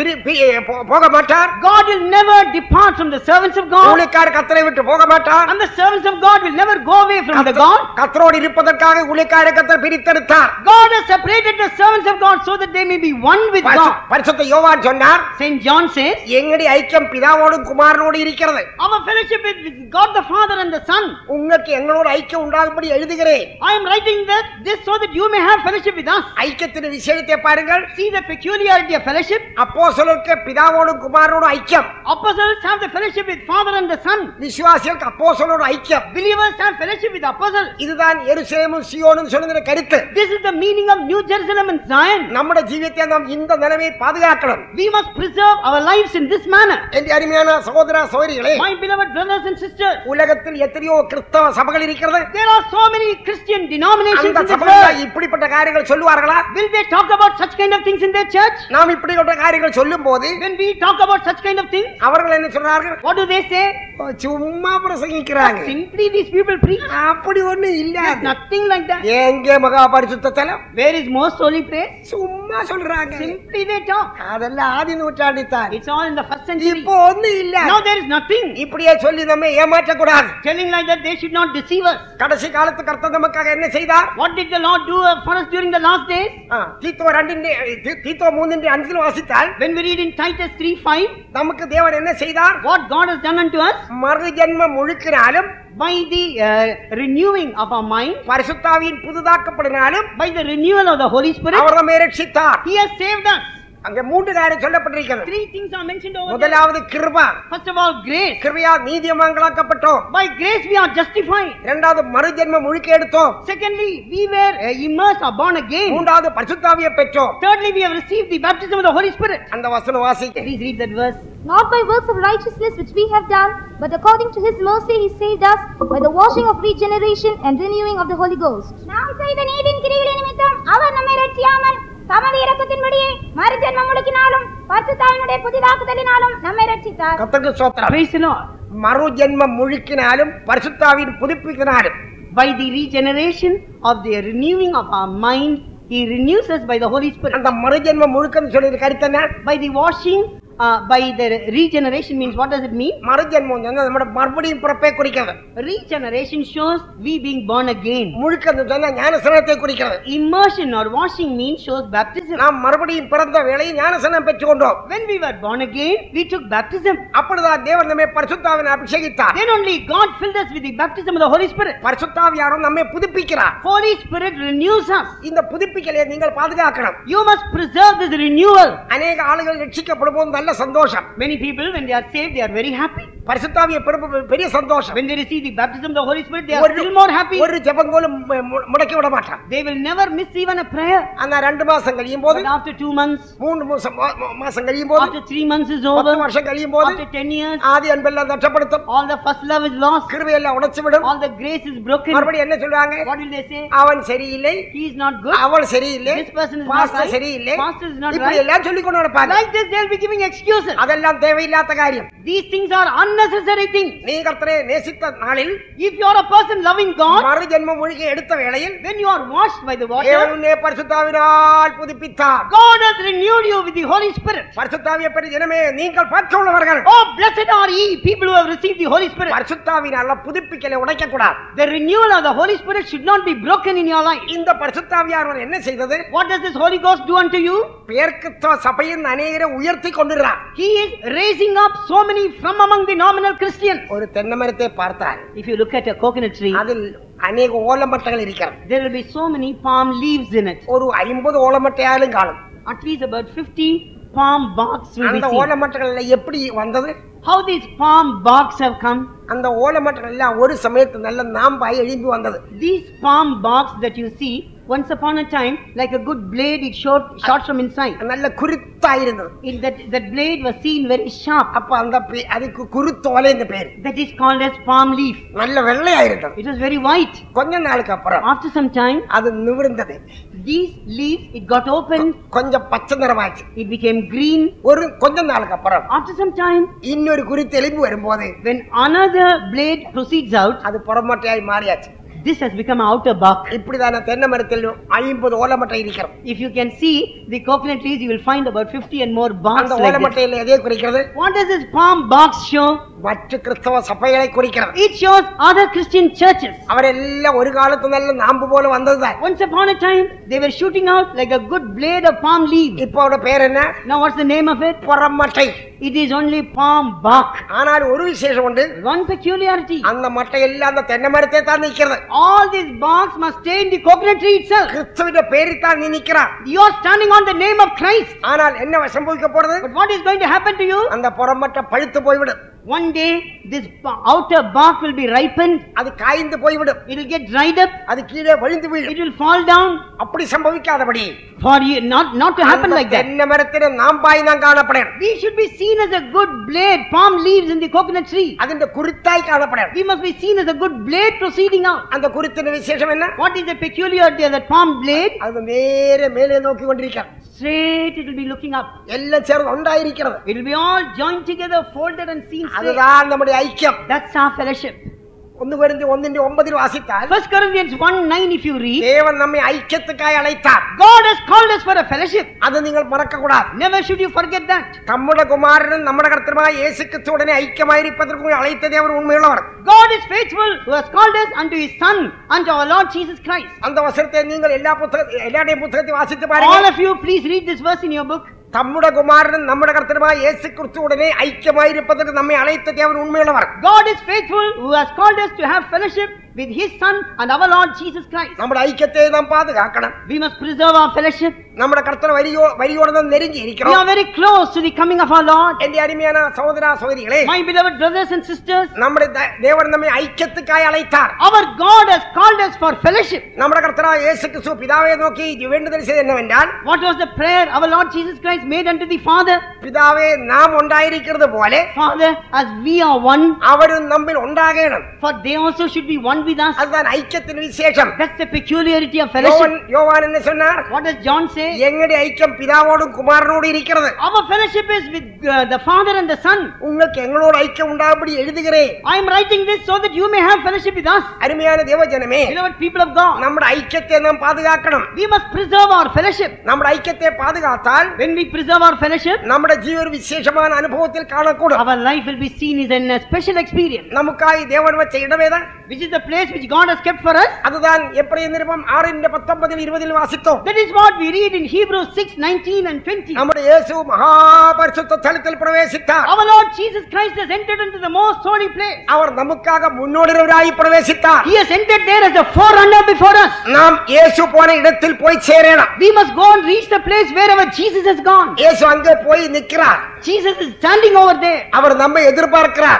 പോക മാட்டார் god will never depart from the servants of god ഊഴിയക്കാർ കർത്തരെ വിട്ട് പോക മാட்டார் and the servants of god will never go away from the god கர்த்தரோடு இருப்பதற்காக ഊழிய ஊழியக்காரை கத்தர் பிரித்தெடுத்தார் God has separated the servants of God so that they may be one with God. பரிசுத்த யோவான் சொன்னார் Saint John says, எங்கடி ஐக்கியம் பிதாவோடும் குமாரனோடு இருக்கிறது Our fellowship is with God the Father and the Son. உங்களுக்கு எங்களோட ஐக்கியம் உண்டாகும்படி எழுதுகிறேன் I am writing that this so that you may have fellowship with us. ஐக்கியத்தின் விசேஷத்தை பாருங்கள் See the peculiarity of fellowship. அப்போஸ்தலருக்கு பிதாவோடும் குமாரனோடும் ஐக்கியம் Apostles have the fellowship with Father and the Son. விசுவாசிகளுக்கு அப்போஸ்தலரோட ஐக்கியம் Believers have fellowship with apostles. இதுதான் எருசலேமும் சியோனும் சொல்லுகிற கருத்து This is the meaning of New Jerusalem and Zion. நம்முடைய ஜீவியத்தை நாம் இந்த நிலைமையை பாதுகாக்கணும் We must preserve our lives in this manner. என் அருமையான சகோதர சகோதரிகளே My beloved brothers and sisters, உலகத்தில் எத்தனையோ கிறிஸ்தவ சபைகள் இருக்கிறது there are so many Christian denominations அந்த world. இப்படிப்பட்ட காரியங்கள் சொல்லுவார்களா Will they talk about such kind of things in their church? நாம் இப்படிப்பட்ட காரியங்கள் சொல்லும் போது When we talk about such kind of things, அவர்கள் என்ன சொல்றார்கள் what do they say? "ஓ, சும்மா பிரசங்கிக்கிறாங்க Simply these people preach. அப்படி ஒண்ணு இல்ல nothing like that. எங்கே மகா பரிசுத்த தலம் Where is most holy place? சும்மா சொல்றாங்க they talk. அதெல்லாம் ஆதி நூற்றாண்டித்தான் It's all in the first century. இப்போ ஒண்ணும் இல்ல Now there is nothing. இப்படியே சொல்லி நம்ம ஏமாற்றக்கூடாது Telling like that they should not deceive us. கடைசி காலத்து கர்த்தர் நமக்காக என்ன செய்தார் the Lord do uh, for us during the last days? ஆ, தீத்தோ ரெண்டின் தீத்தோ மூന്നിன் அஞ்சில் வாசித்தால் When we read in Titus 3 5, நமக்கு தேவன் என்ன செய்தார் what God has done unto us மறு ஜென்மம் முழுக்கினாலும் by the uh, renewing of our mind, பரிசுத்தாவியின் புதுதாக்கப்படினாலும் by the renewal of the Holy Spirit, அவர் நம்மை ரட்சித்தார் He has saved us. அங்க மூன்று காரியம் சொல்லப்பட்டிருக்கிறது Three things are mentioned over. முதலாவது Kripa First of all, grace. கிருபையா நீதியமாங்களாக்கப்பட்டோம் By grace we are justified. இரண்டாவது மறு ஜென்மம் முழுக்க எடுத்தோம் Secondly, we were uh, immersed or born again. மூன்றாவது பரிசுத்தாவியை பெற்றோம் Thirdly, we have received the baptism of the Holy Spirit. அந்த வசனம் வாசிக்க Please read that verse. Not by works of righteousness which we have done, but according to his mercy he saved us by the washing of regeneration and renewing of the Holy Ghost. நாம் செய்த நீதின் கிரிகளை நிமித்தம் அவர் நம்மை ரட்சியாமல் தமது இரக்கத்தின்படியே மறுஜென்மம் முழுக்கினாலும் பரிசுத்தாவினுடைய புதிதாக்குதலினாலும் நம்மை ரட்சித்தார் கத்தருக்கு சோத்திரம் Lord. மறு ஜென்மம் முழுக்கினாலும் பரிசுத்தாவின் புதுப்பிக்கினாலும் By the regeneration of the renewing of our mind, He renews us by the Holy Spirit. அந்த மறு ஜென்மம் முழுக்கன்னு சொல்லி கருத்து என்ன By the washing, uh, by the regeneration means what does it mean? மறு ஜென்மம் சொன்னா நம்மட மறுபடியும் பிறப்பை குறிக்கிறது Regeneration shows we being born again. முழுக்க சொன்னா ஞானசனத்தை குறிக்கிறது Immersion or washing means shows baptism. நாம் மறுபடியும் பிறந்த வேளை ஞானசனம் பெற்றுக்கொண்டோம் When we were born again, we took baptism. அப்பொழுதுதான் தேவன் நம்மை பரிசுத்தாவின் அபிஷேகித்தார் Then only God filled us with the baptism of the Holy Spirit. பரிசுத்தாவியாரும் நம்மை புதுப்பிக்கிறார் Holy Spirit renews us. இந்த புதுப்பிக்கலையை நீங்கள் பாதுகாக்கணும் You must preserve this renewal. அநேக ஆளுகள் ரட்சிக்கப்படும் போது நல்ல சந்தோஷம் Many people, when they are saved, they are very happy. பரிசுத்தாவிய பெரிய சந்தோஷம் When they receive the baptism of the Holy Spirit, they are still more happy. ஒரு ஜெபங்கோலும் மு- மு- முடக்கி விட மாட்டான் They will never miss even a prayer. ஆனா ரெண்டு மாசம் கழியும் போது after two months, மூன்று மாசம் கழியும் போது after three months is பத்து over, வருஷம் கழியும் போது after ten years, Aadhi அன்பெல்லாம் தட்டப்படுத்தும் all the first love is lost, கிருபையெல்லாம் உடைச்சு விடும் all the grace is broken. மறுபடியும் என்ன சொல்லுவாங்க What will they say? அவன் சரியில்லை He is not good. அவள் சரியில்லை This person is not right. சரியில்லை Pastor is not இப்படி right. எல்லாம் சொல்லி கொண்டு நடப்பாங்க Like this, they will be giving excuses. அதெல்லாம் தேவையில்லாத காரியம் These things are unnecessary things. நீ கர்த்தரை நேசித்த நாளில் If you are a person loving God, மறு ஜென்மம் முழுக்க எடுத்த வேளையில் when you are washed by the water, தேவன் உன்னை பரிசுத்தாவினால் புதுப்பித்தார் God has renewed you with the Holy Spirit. பரிசுத்தாவிய பெரிய ஜனமே நீங்கள் பற்றுள்ளவர்கள் Oh, blessed are ye, people who have received the Holy Spirit. பரிசுத்தாவினால புதுப்பிக்கலை உடைக்க கூடாது The renewal of the Holy Spirit should not be broken in your life. இந்த பரிசுத்தாவியார் என்ன செய்தது What does this Holy Ghost do unto you? பேர்க்குத்த சபையின் அநேகரை உயர்த்தி கொண்டுறார் He is raising up so many from among the nominal Christians. ஒரு தென்னை மரத்தை பார்த்தால் If you look at a coconut tree, அதில் அநேக ஓலமட்டைகள் இருக்கிறது there will be so many palm leaves in it. ஒரு ஐம்பது ஓலமட்டையாலும் காணும் At least about 50 palm barks will be அந்த. ஓலமட்டைகள் எப்படி வந்தது How these palm barks have come? அந்த ஓலமட்டைகள் எல்லாம் ஒரு சமயத்து நல்ல நாம்பாய் எழும்பி வந்தது These palm barks that you see, once upon a time, like a good blade, it shot, shot from inside. நல்ல குருத்தா இருந்தது It, that, that blade was seen very sharp. அப்ப அந்த பே- அதுக்கு குருத்தோலை இந்த பேர் That is called as palm leaf. நல்ல வெள்ளையா இருந்தது It was very white. கொஞ்ச நாளுக்கு அப்புறம் After some time, அது நிவிர்ந்தது these leaves, it got opened, கொஞ்சம் பச்சை நிறமாச்சு it became green. ஒரு கொஞ்ச நாளுக்கு அப்புறம் After some time, இன்னொரு குருத்து எலும்பி வரும்போது when another blade proceeds out, அது புறமட்டையாய் மாறியாச்சு this has become outer bark. இப்படிதான தென்னை மரத்தில் ஐம்பது ஓலமட்டை இருக்கிறது If you can see the coconut trees, you will find about 50 and more barks அந்த. ஓலமட்டையில் எதை குறிக்கிறது What does this palm barks show? மற்ற கிறிஸ்தவ சபைகளை குறிக்கிறது It shows other Christian churches. அவரெல்லாம் ஒரு காலத்து நல்ல நாம்பு போல வந்ததுதான் Once upon a time, they were shooting out like a good blade of palm leaves. இப்போ அவரோட பேர் என்ன Now, what's the name of it? புறமட்டை It is only palm bark. ஆனால் ஒரு விசேஷம் உண்டு One peculiarity. அந்த மட்டை எல்லாம் அந்த தென்னை மரத்தை தான் நிக்கிறது All these barks must stay in the coconut tree itself. கிறிஸ்துவிட பேரில் தான் நீ நிக்கிறான் You are standing on the name of Christ. ஆனால் என்ன சம்பவிக்க போறது But what is going to happen to you? அந்த புறமட்டை பழுத்து போய்விடும் one day this outer bark will be ripened அது காய்ந்து போய்விடும் it will get dried up அது கீழே வழிந்து விழும் it will fall down அப்படி சம்பவிக்காதபடி for you not not to happen like that தென்னை மரத்திலே நாம் பாய் தான் காணப்படும் we should be seen as a good blade palm leaves in the coconut tree அதின்ட குருத்தாய் காணப்படும் we must be seen as a good blade proceeding out அந்த குருத்தின் விசேஷம் என்ன what is the peculiarity of that palm blade அது மேலே மேலே நோக்கி கொண்டிருக்கிறது Straight it will be looking up. എല്ലാം ചേർന്ന് ഉണ്ടായിരിക്കുന്നത് It will be all joined together, folded and seen straight. அதுதான் നമ്മുടെ ഐക്യം That's our fellowship. ഒന്ന് വരുന്ന ഒന്നിന്റെ ഒമ്പതിൽ വാസിത്താൽ First Corinthians 1 9 if you read, ദേവൻ നമ്മെ ഐക്യത്തിക്കായി അழைத்தார் God has called us for a fellowship. അത് നിങ്ങൾ മറക്കകൂടാതെ Never should you forget that. നമ്മുടെ കുമാരനും നമ്മുടെ കർത്തൃമായ യേശു ക്രിസ്തുടനെ ഐക്യമായിരിപ്പതിൽ കൂടി അழைത്തതേ അവർ ഉണ്മയുള്ളവർ God is faithful who has called us unto his Son, unto our Lord Jesus Christ. അന്ത വസരത്തെ നിങ്ങൾ എല്ലാ പുസ്തക എല്ലാവരുടെയും പുസ്തകത്തിൽ വാസിച്ച് All പാരുங்கள் of you, please read this verse in your book. നമ്മുടെ കുമാരനും നമ്മുടെ കർത്തനുമായ യേശു ക്രിസ്തു ഉടനെ ഐക്യമായിരിപ്പതിന് നമ്മെ അളയത്തെത്തി അവൻ ഉണ്മയുള്ളവർ. God is faithful who has called us to have fellowship with his son and our lord jesus christ. നമ്മുടെ ഐക്യത്തെ നാം പാതുകാക്കണം. We must preserve our fellowship. നമ്മുടെ കർത്തർ വരിയോ we are very close to the coming of our lord. എൻ്റെ അരുമയാണ് സഹോദര സഹോദരികളെ my beloved brothers and sisters നമ്മുടെ ദേവൻ നമ്മെ our god has called us for fellowship. നമ്മുടെ യേശുക്രിസ്തു നോക്കി what was the prayer our lord jesus christ made unto the father? പിതാവേ നാം ഉണ്ടായിരിക്കുന്നത് പോലെ father as we are one അവരും നമ്മിൽ ഉണ്ടാകണം. for they also should be one not with us அதுதான் ஐக்கியத்தின் விசேஷம் that's the peculiarity of fellowship யோவான் என்ன சொன்னார் what does john say எங்களுடைய ஐக்கியம் பிதாவோடும் குமாரனோடும் இருக்கிறது our fellowship is with uh, the father and the son உங்களுக்கு எங்களோடு ஐக்கியம் உண்டாகும்படி எழுதுகிறேன் i am writing this so that you may have fellowship with us அருமையான தேவஜனமே beloved people of god நம்முடைய ஐக்கியத்தை நாம் பாதுகாக்கணும் we must preserve our fellowship நம்முடைய ஐக்கியத்தை பாதுகாத்தால் when we preserve our fellowship நம்முடைய ஜீவ விசேஷமான அனுபவத்தில் காணக்கூடும் our life will be seen as an special experience நமக்காய் தேவன் வச்ச இடமே தான் which is the place which God has kept for us. That is what we read in Hebrews 6 19 and 20. Our Lord Jesus Christ has entered into the most holy place. He has entered there as a forerunner before us. We must go and reach the place wherever Jesus has gone. Jesus is standing over there.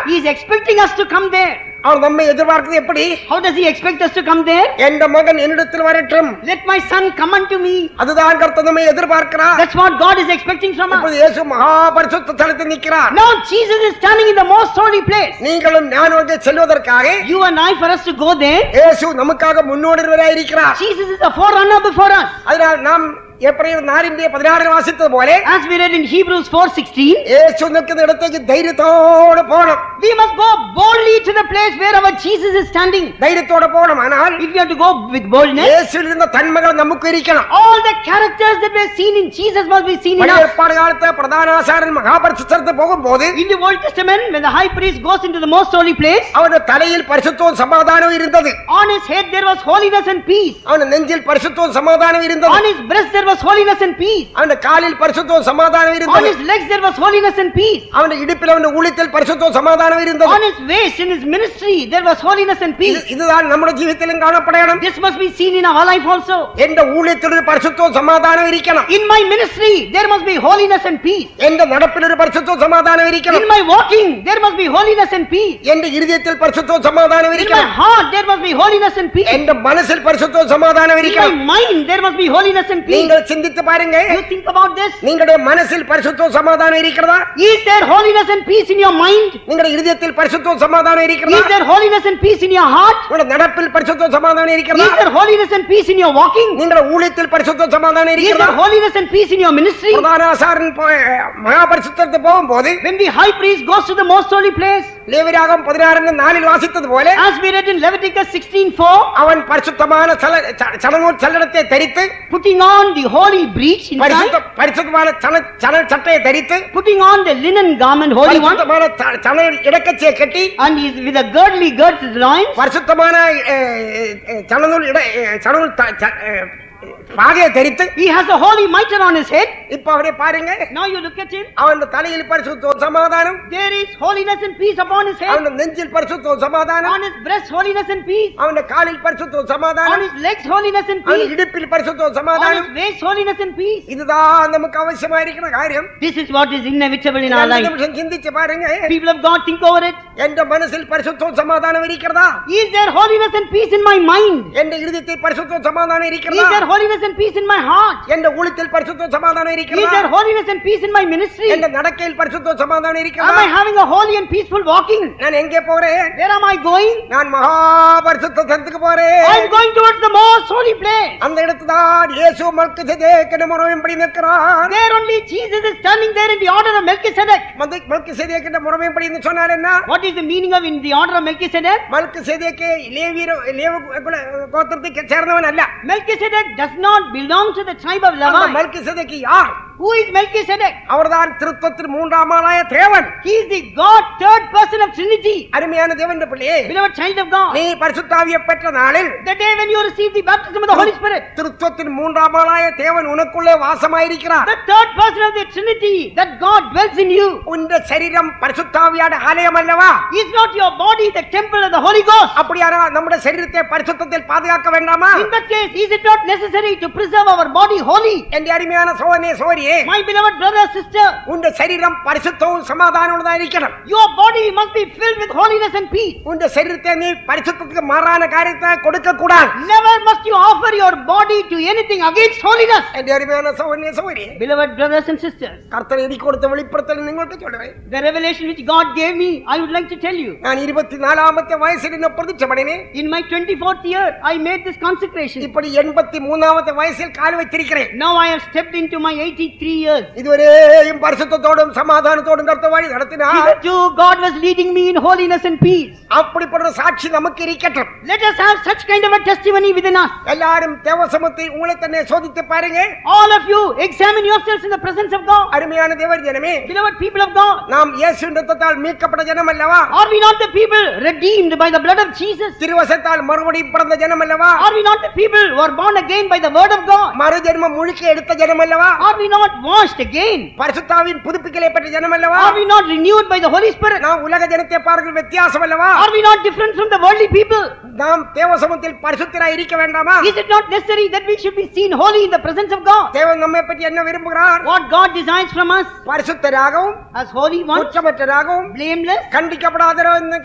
He is expecting us to come there. அவர் நம்மை எதிர்பார்க்கிறது எப்படி how does he expect us to come there என் மகன் என்னிடத்தில் வரட்டும் let my son come unto me அதுதான் கர்த்தர் நம்மை எதிர்பார்க்கிறார் that's what god is expecting from us இப்பொழுது இயேசு மகா பரிசுத்த தலத்தில் நிற்கிறார் now jesus is standing in the most holy place நீங்களும் நானும் அங்கே செல்வதற்காக you and i for us to go there இயேசு நமக்காக முன்னோடிவராய் இருக்கிறார் jesus is the forerunner before us அதனால் நாம் എപ്പോഴും നാലിന്റെ പതിനാറിൽ വാസിത്തത് പോലെ As we read in Hebrews 4:16, യേശു നിൽക്കുന്ന ഇടത്തേക്ക് ധൈര്യത്തോടെ പോകണം we must go boldly to the place where our Jesus is standing. ധൈര്യത്തോടെ പോകണം ஆனால் If we have to go with boldness, യേശുവിൽ ഇരുന്ന തന്മകൾ നമുക്ക് ഇരിക്കണം all the characters that were seen in Jesus must be seen in പഴയ us. ഏർപ്പാട് കാലത്ത് പ്രധാനാചാരൻ മഹാപരിശുദ്ധത്ത് പോകുമ്പോൾ In the Old Testament, when the high priest goes into the most holy place, അവന്റെ തലയിൽ പരിശുദ്ധവും സമാധാനവും ഇരുന്നത് on his head there was holiness and peace. അവന്റെ നെഞ്ചിൽ പരിശുദ്ധവും സമാധാനവും ഇരുന്നത് On his breast there was holiness and peace. അവന്റെ കാലിൽ പരിശുദ്ധവും സമാധാനവും On ഇരുന്നത് his legs there was holiness and peace. അവന്റെ ഇടുപ്പിൽ അവന്റെ ഉള്ളിത്തിൽ പരിശുദ്ധവും സമാധാനവും ഇരുന്നത് On his waist, in his ministry, there was holiness and ഇത് peace. ഇതാണ് നമ്മുടെ ജീവിതത്തിലും കാണപ്പെടണം This must be seen in our life also. എന്റെ ഊഴിയത്തിൽ ഒരു പരിശുദ്ധവും സമാധാനവും ഇരിക്കണം In my ministry, there must be holiness and peace. എന്റെ നടപ്പിൽ ഒരു പരിശുദ്ധവും സമാധാനം ഇരിക്കണം In my walking, there must be holiness and peace. എന്റെ ഇരുദയത്തിൽ പരിശുദ്ധവും സമാധാനം In my ഇരിക്കണം heart, there must be holiness and peace. എന്റെ മനസ്സിൽ പരിശുദ്ധവും സമാധാനം In my ഇരിക്കണം mind, there must be holiness and peace. நீங்கள் சிந்தித்து பாருங்க you think about this நீங்களுடைய மனசில் பரிசுத்தம் சமாதானம் இருக்கிறதா is there holiness and peace in your mind நீங்களுடைய இதயத்தில் பரிசுத்தம் சமாதானம் இருக்கிறதா is there holiness and peace in your heart உங்களுடைய நடப்பில் பரிசுத்தம் சமாதானம் இருக்கிறதா is there holiness and peace in your walking நீங்களுடைய ஊழியத்தில் பரிசுத்தம் சமாதானம் இருக்கிறதா is there holiness and peace in your ministry பிரதான ஆசாரன் மகா பரிசுத்தத்துக்கு போகும்போது when the high priest goes to the most holy place லேவியராகம் 16 4 வாசித்தது போல as we read in Leviticus 16:4 அவன் பரிசுத்தமான சடங்கு சல்லடத்தை தரித்து putting on the the holy breach inside. பரிசுத்தமான சணல் சட்டையை தரித்து putting on the linen garment holy one. பரிசுத்தமான சணல் இடக்கச்சை கட்டி and is with a girdly girth his loins. பரிசுத்தமான சணல் சணல் பாகையை தெரித்து he has a holy mitre on his head இப்போ அவரே பாருங்க now you look at him அவன் தலையில் பரிசுத்தம் சமாதானம் there is holiness and peace upon his head அவன் நெஞ்சில் பரிசுத்தம் சமாதானம் on his breast holiness and peace அவன் காலில் பரிசுத்தம் சமாதானம் on his legs holiness and peace அவன் இடுப்பில் பரிசுத்தம் சமாதானம் on his waist holiness and peace இதுதான் நமக்கு அவசியமா இருக்கிற காரியம் this is what is inevitable in our life நிமிஷம் சிந்திச்சு பாருங்க people of god think over it என்ற மனசில் பரிசுத்தம் சமாதானம் இருக்கிறதா is there holiness and peace in my mind என்ற இருதயத்தில் பரிசுத்தம் சமாதானம் இருக்கிறதா is there there holiness and peace in my heart என்ற ஊழியத்தில் பரிசுத்த சமாதானம் இருக்கிறதா is there holiness and peace in my ministry என்ற நடக்கையில் பரிசுத்த சமாதானம் இருக்கிறதா am i having a holy and peaceful walking நான் எங்கே போறேன் where am i going நான் மகா பரிசுத்த ஸ்தலத்துக்கு போறேன் i am going towards the most holy place அந்த இடத்துல தான் இயேசு மெல்கிசேதேக்கின் முறையின்படி நிற்கிறார் there only jesus is standing there in the order of melchizedek மெல்கிசேதேக்கின் முறையின்படி சொன்னார் என்ன what is the meaning of in the order of melchizedek மெல்கிசேதேக்கே லேவியர் லேவ கோத்திரத்தை சேர்ந்தவன் அல்ல Melchizedek does not belong to the tribe of அந்த Levi. மல்கிசேதேக்கு யார் அவர்தான் திருத்தத்தின் மூன்றாம் ஆளாய தேவன். அருமையான தேவன் பிள்ளையே. நீ பரிசுத்தாவிய பெற்ற நாளில் The day when you receive the baptism of the Holy Spirit. திருத்துவத்தின் மூன்றாம் ஆளாய தேவன் உனக்குள்ளே வாசமாயிருக்கிறார் The third person of the Trinity, that God dwells in you. உந்த சரீரம் பரிசுத்தாவியான ஆலயம் அல்லவா Is not your body the temple of the Holy Ghost? அப்படியானா நம்முடைய சரீரத்தை பரிசுத்தத்தில் பாதுகாக்க வேண்டாமா In that case, is it not necessary to preserve our body holy? என் அருமையான சோதனை Marie, my beloved brother, sister, உന്റെ ശരീരം പരിശുദ്ധവും സമാധാനമുള്ളതായിരിക്കണം. Your body must be filled with holiness and peace. உന്റെ ശരീരത്തെ നീ പരിശുദ്ധത്തിലേക്ക് മാറാന കാര്യത്തെ കൊടുക്കക്കൂടാ. Never must you offer your body to anything against holiness. എന്റെ അരുമയാണ് സൗന്യ Thawri. Beloved brothers and sisters, കർത്തൻ എനിക്ക് കൊടുത്ത വെളിപ്പെടുത്തൽ നിങ്ങൾക്ക് ചൊല്ലവേ. The revelation which God gave me, I would like to tell you. ഞാൻ 24ാമത്തെ വയസ്സിൽ എന്നെ പ്രതിച്ചപടനെ. In my 24th year, I made this consecration. இப்படி 83ാമത്തെ വയസ്സിൽ കാൽ വെച്ചിരിக்கிறேன். Now I have stepped into my 80th 83 years. இதுவரையும் பரிசுத்தத்தோடும் சமாதானத்தோடும் கர்த்த வழி நடத்தினார் Hitherto, God was leading me in holiness and peace. அப்படிப்பட்ட சாட்சி நமக்கு இருக்கட்டும் Let us have such kind of a testimony within us. எல்லாரும் தேவசமத்தை உங்களை தன்னை சோதித்து பாருங்க All of you, examine yourselves in the presence of God. அருமையான தேவர் ஜனமே Beloved people of God, நாம் இயேசு ரத்தத்தால் மீட்கப்பட்ட ஜனம் அல்லவா are we not the people redeemed by the blood of Jesus? திருவசத்தால் மறுபடியும் பிறந்த ஜனம் அல்லவா Are we not the people who are born again by the word of God? மறு ஜென்மம் முழுக்க எடுத்த ஜனம் அல்லவா Are we not washed again? பரிசுத்தாவின் புதுப்பிக்கலை பெற்ற ஜனம் அல்லவா Are we not renewed by the Holy Spirit? நாம் உலக ஜனத்தை பார்க்கிற வித்தியாசம் அல்லவா Are we not different from the worldly people? நாம் தேவசமத்தில் பரிசுத்தராய் இருக்க வேண்டாமா Is it not necessary that we should be seen holy in the presence of God? தேவன் நம்மை பற்றி என்ன விரும்புகிறார் What God desires from us பரிசுத்தராகவும் as holy ones, குற்றமற்றராகவும் blameless, கண்டிக்கப்படாத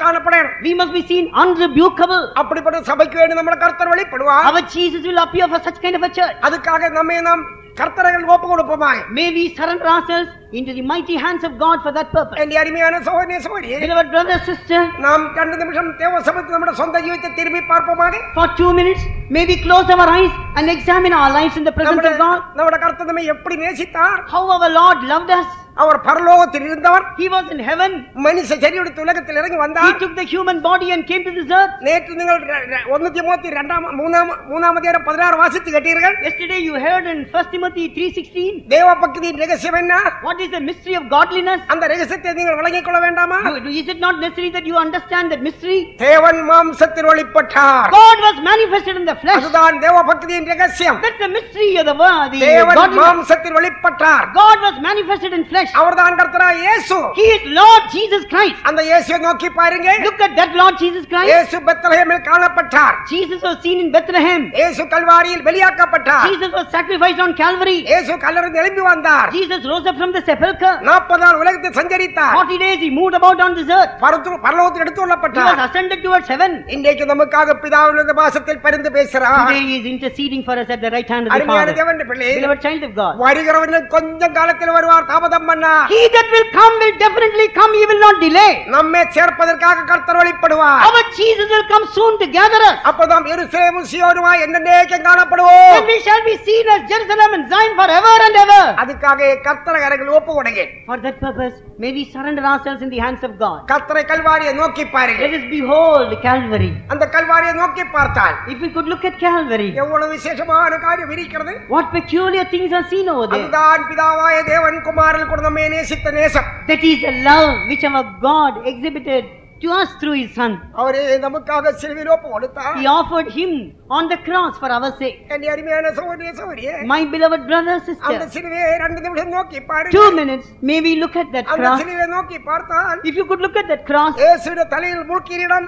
காணப்படணும் we must be seen unrebukable. அப்படிப்பட்ட சபைக்கு வேணும் நம்மள கர்த்தர் வெளிப்படுவார் Our Jesus will appear for such kind of a church. அதுக்காக நம்மை நாம் கர்த்தர்கள் ஒப்பு கொடுப்போமாக May we surrender ourselves into the mighty hands of God for that purpose. എന്റെ അടിമയാണ് സഹോദരനെ സഹോദരി beloved brother sister. നാം രണ്ട് നിമിഷം ദൈവസമയത്ത് നമ്മുടെ സ്വന്തം ജീവിതത്തെ തിരുമ്മി പാർപ്പമാണ്. For two minutes may we close our eyes and examine our lives in the presence of God. നമ്മുടെ കർത്താവ് നമ്മെ എപ്പടി നേസിത്താർ how our Lord loved us. அவர் பரலோகத்தில் இருந்தவர் He was in heaven. மனுஷ சரீரத்தை உலகத்தில் இறங்கி He வந்தார் took the human body and came to this earth. நேற்று நீங்கள் ர- ர- ஒன்னு திமுத்தி இரண்டாம் மூணாம் மூணாம் அதிகாரம் பதினாறு வாசித்து கேட்டீர்கள் Yesterday you heard in 1 Timothy 3.16. தேவ பக்தியின் ரகசியம் என்ன What is the mystery of godliness? அந்த ரகசியத்தை நீங்கள் விளங்கிக் கொள்ள வேண்டாமா You- Is it not necessary that you understand that mystery? தேவன் மாம்சத்தில் ஒளிப்பட்டார் God was manifested in the flesh. அதுதான் தேவ பக்தியின் ரகசியம் That's the mystery of the word. The தேவன் godliness. மாம்சத்தில் வெளிப்பட்டார் God was manifested in flesh. அவர்தான் கர்த்தரா இயேசு He is Lord Jesus Christ. அந்த இயேசுவை நோக்கி பாருங்க Look at that Lord Jesus Christ. இயேசு பெத்லகேமில் காணப்பட்டார் Jesus was seen in Bethlehem. இயேசு கல்வாரியில் வெளியாக்கப்பட்டார் Jesus was sacrificed on Calvary. இயேசு கல்லறிந்து எழும்பி வந்தார் Jesus rose up from the sepulchre. நாற்பது நாள் உலகத்தை சஞ்சரித்தார் 40 days he moved about on this earth. Bharath- பரலோகத்துக்கு எடுத்து He was கொள்ளப்பட்டார் ascended towards heaven. இன்றைக்கு நமக்காக பிதாவினது வாசத்தில் பரிந்து பேசுறார் Today he is interceding for us at the right hand of the அருமையான Father. தேவன் பிள்ளை Beloved child of God. வருகிறவர்கள் கொஞ்சம் காலத்தில் வருவார் தாமதம் பண்ணார் He that will come will definitely come. He will not delay. நம்மை சேர்ப்பதற்காக கர்த்தர் வெளிப்படுவார் Our Jesus will come soon to gather us. அப்பதான் எருசலேமும் சியோனுமா என்னென்னேக்கம் காணப்படுவோம் Then we shall be seen as Jerusalem and Zion forever and ever. அதுக்காக கர்த்தரை கரங்கள் ஒப்பு கொடுங்க For that purpose, may we surrender ourselves in the hands of God. கர்த்தரை கல்வாரியை நோக்கி பாருங்க Let us behold Calvary. அந்த கல்வாரியை நோக்கி பார்த்தால் If we could look at Calvary, எவ்வளவு விசேஷமான காரியம் இருக்கிறது what peculiar things are seen over there. அதுதான் பிதாவாய தேவன் குமாரன் கூட நம்மை நேசித்த நேசம் That is the love which our God exhibited to us through His Son. அவரே நமக்காக சிலுவையில் ஒப்பு கொடுத்தார் He offered Him on the cross for our sake. என் அருமையான சகோதரிய சகோதரியே My beloved brother, அந்த sister, சிலுவையை ரெண்டு நிமிஷம் நோக்கி two பாருங்க minutes, may we look at that அந்த cross. சிலுவையை நோக்கி பார்த்தால் If you could look at that cross, இயேசுவின் தலையில் முள்கிரீடம்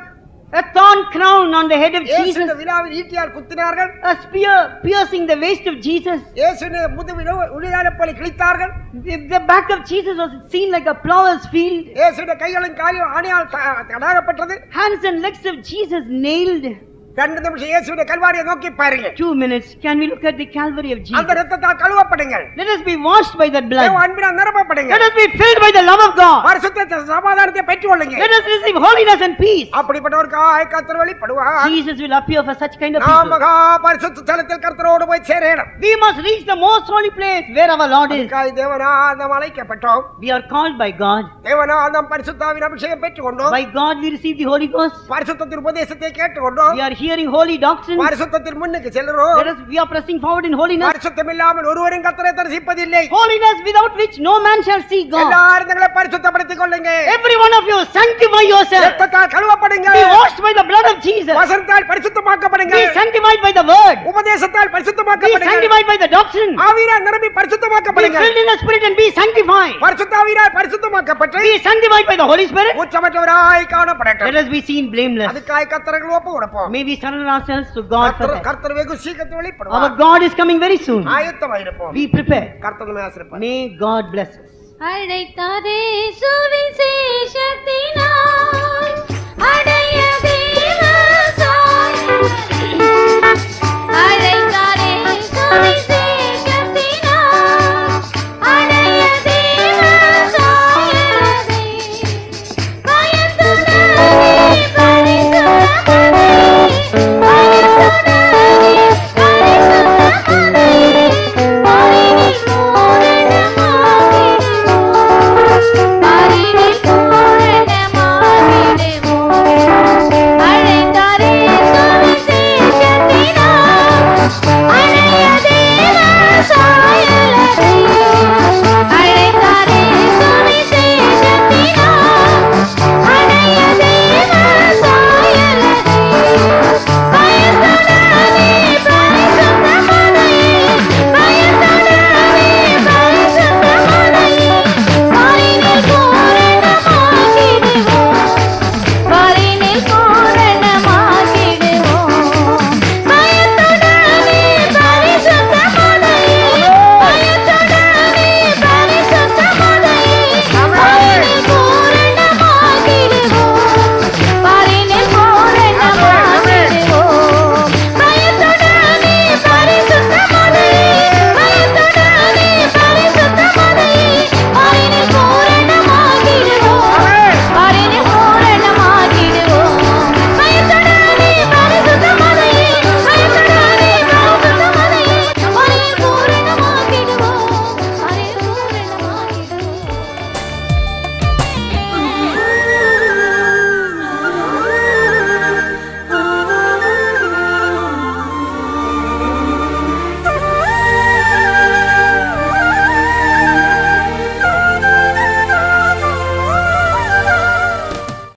a thorn crown on the head of Jesus, இயேசுவின் விழாவில் ஈட்டியால் குத்தினார்கள் a spear piercing the waist of Jesus. இயேசுவின் முதுவிலோ உளியாலப்பலை கிழித்தார்கள் The the back of Jesus was seen like a plower's field. இயேசுவின் கைகளும் காலிலும் ஆணையால் த- தடாகப்பட்டது Hands and legs of Jesus nailed. ரெண்டு நிமிஷம் இயேசுடைய கல்வாரியை நோக்கி பாருங்க Two minutes. Can we look at the Calvary of Jesus? அந்த ரத்தத்தால் கழுவப்படுங்கள் Let us be washed by that blood. அன்பினால் நிரப்பப்படுங்க Let us be filled by the love of God. பரிசுத்த சமாதானத்தை பெற்றுக்கொள்ளுங்க Let us receive holiness and peace. அப்படிப்பட்டவருக்காய் கர்த்தர் வெளிப்படுவார் Jesus will appear for such kind of நாம் people. மகா பரிசுத்த ஸ்தலத்தில் கர்த்தரோடு போய் சேரணும் We must reach the most holy place where our Lord is. அதுக்காய் தேவனாதம் அழைக்கப்பட்டோம் We are called by God. தேவனாதம் பரிசுத்தாவின் அபிஷேகம் பெற்றுக்கொண்டோம் By God we receive the Holy Ghost. பரிசுத்தத்தின் உபதேசத்தை கேட்டுக்கொண்டோம் We are hearing holy doctrine. பரிசுத்தத்தின் முன்னுக்கு செல்கிறோம் Let us, we are pressing forward in holiness. பரிசுத்தம் இல்லாமல் ஒருவரும் கர்த்தரை தரிசிப்பதில்லை Holiness without which no man shall see God. எல்லாரும் தங்களை பரிசுத்தப்படுத்திக் கொள்ளுங்க Every one of you sanctify yourself. ரத்தத்தால் கழுவப்படுங்க Be washed by the blood of Jesus. வசனத்தால் பரிசுத்தமாக்கப்படுங்க Be sanctified by the word. உபதேசத்தால் Be பரிசுத்தமாக்கப்படுங்க sanctified by the doctrine. ஆவியால் நிரம்பி Be பரிசுத்தமாக்கப்படுங்க filled in the Spirit and be sanctified. பரிசுத்தாவியால் பரிசுத்தமாக்கப்பட்டு Be sanctified by the Holy Spirit. உச்சமற்றவராய் காணப்படட்டும் Let us be seen blameless. அதுக்காய் கர்த்தர்கள் ஒப்பு கொடுப்போம் May we surrender ourselves to God for கர்த்தர் that. கர்த்தர் வெகு சீக்கிரத்தில் Our வெளிப்படுவார் God is coming very soon. ஆயத்தமாயிருப்போம் Be prepared. கர்த்தர் ஆசிரிப்பார் May God bless us. அழைத்தாரே சுவிசேஷத்தினார்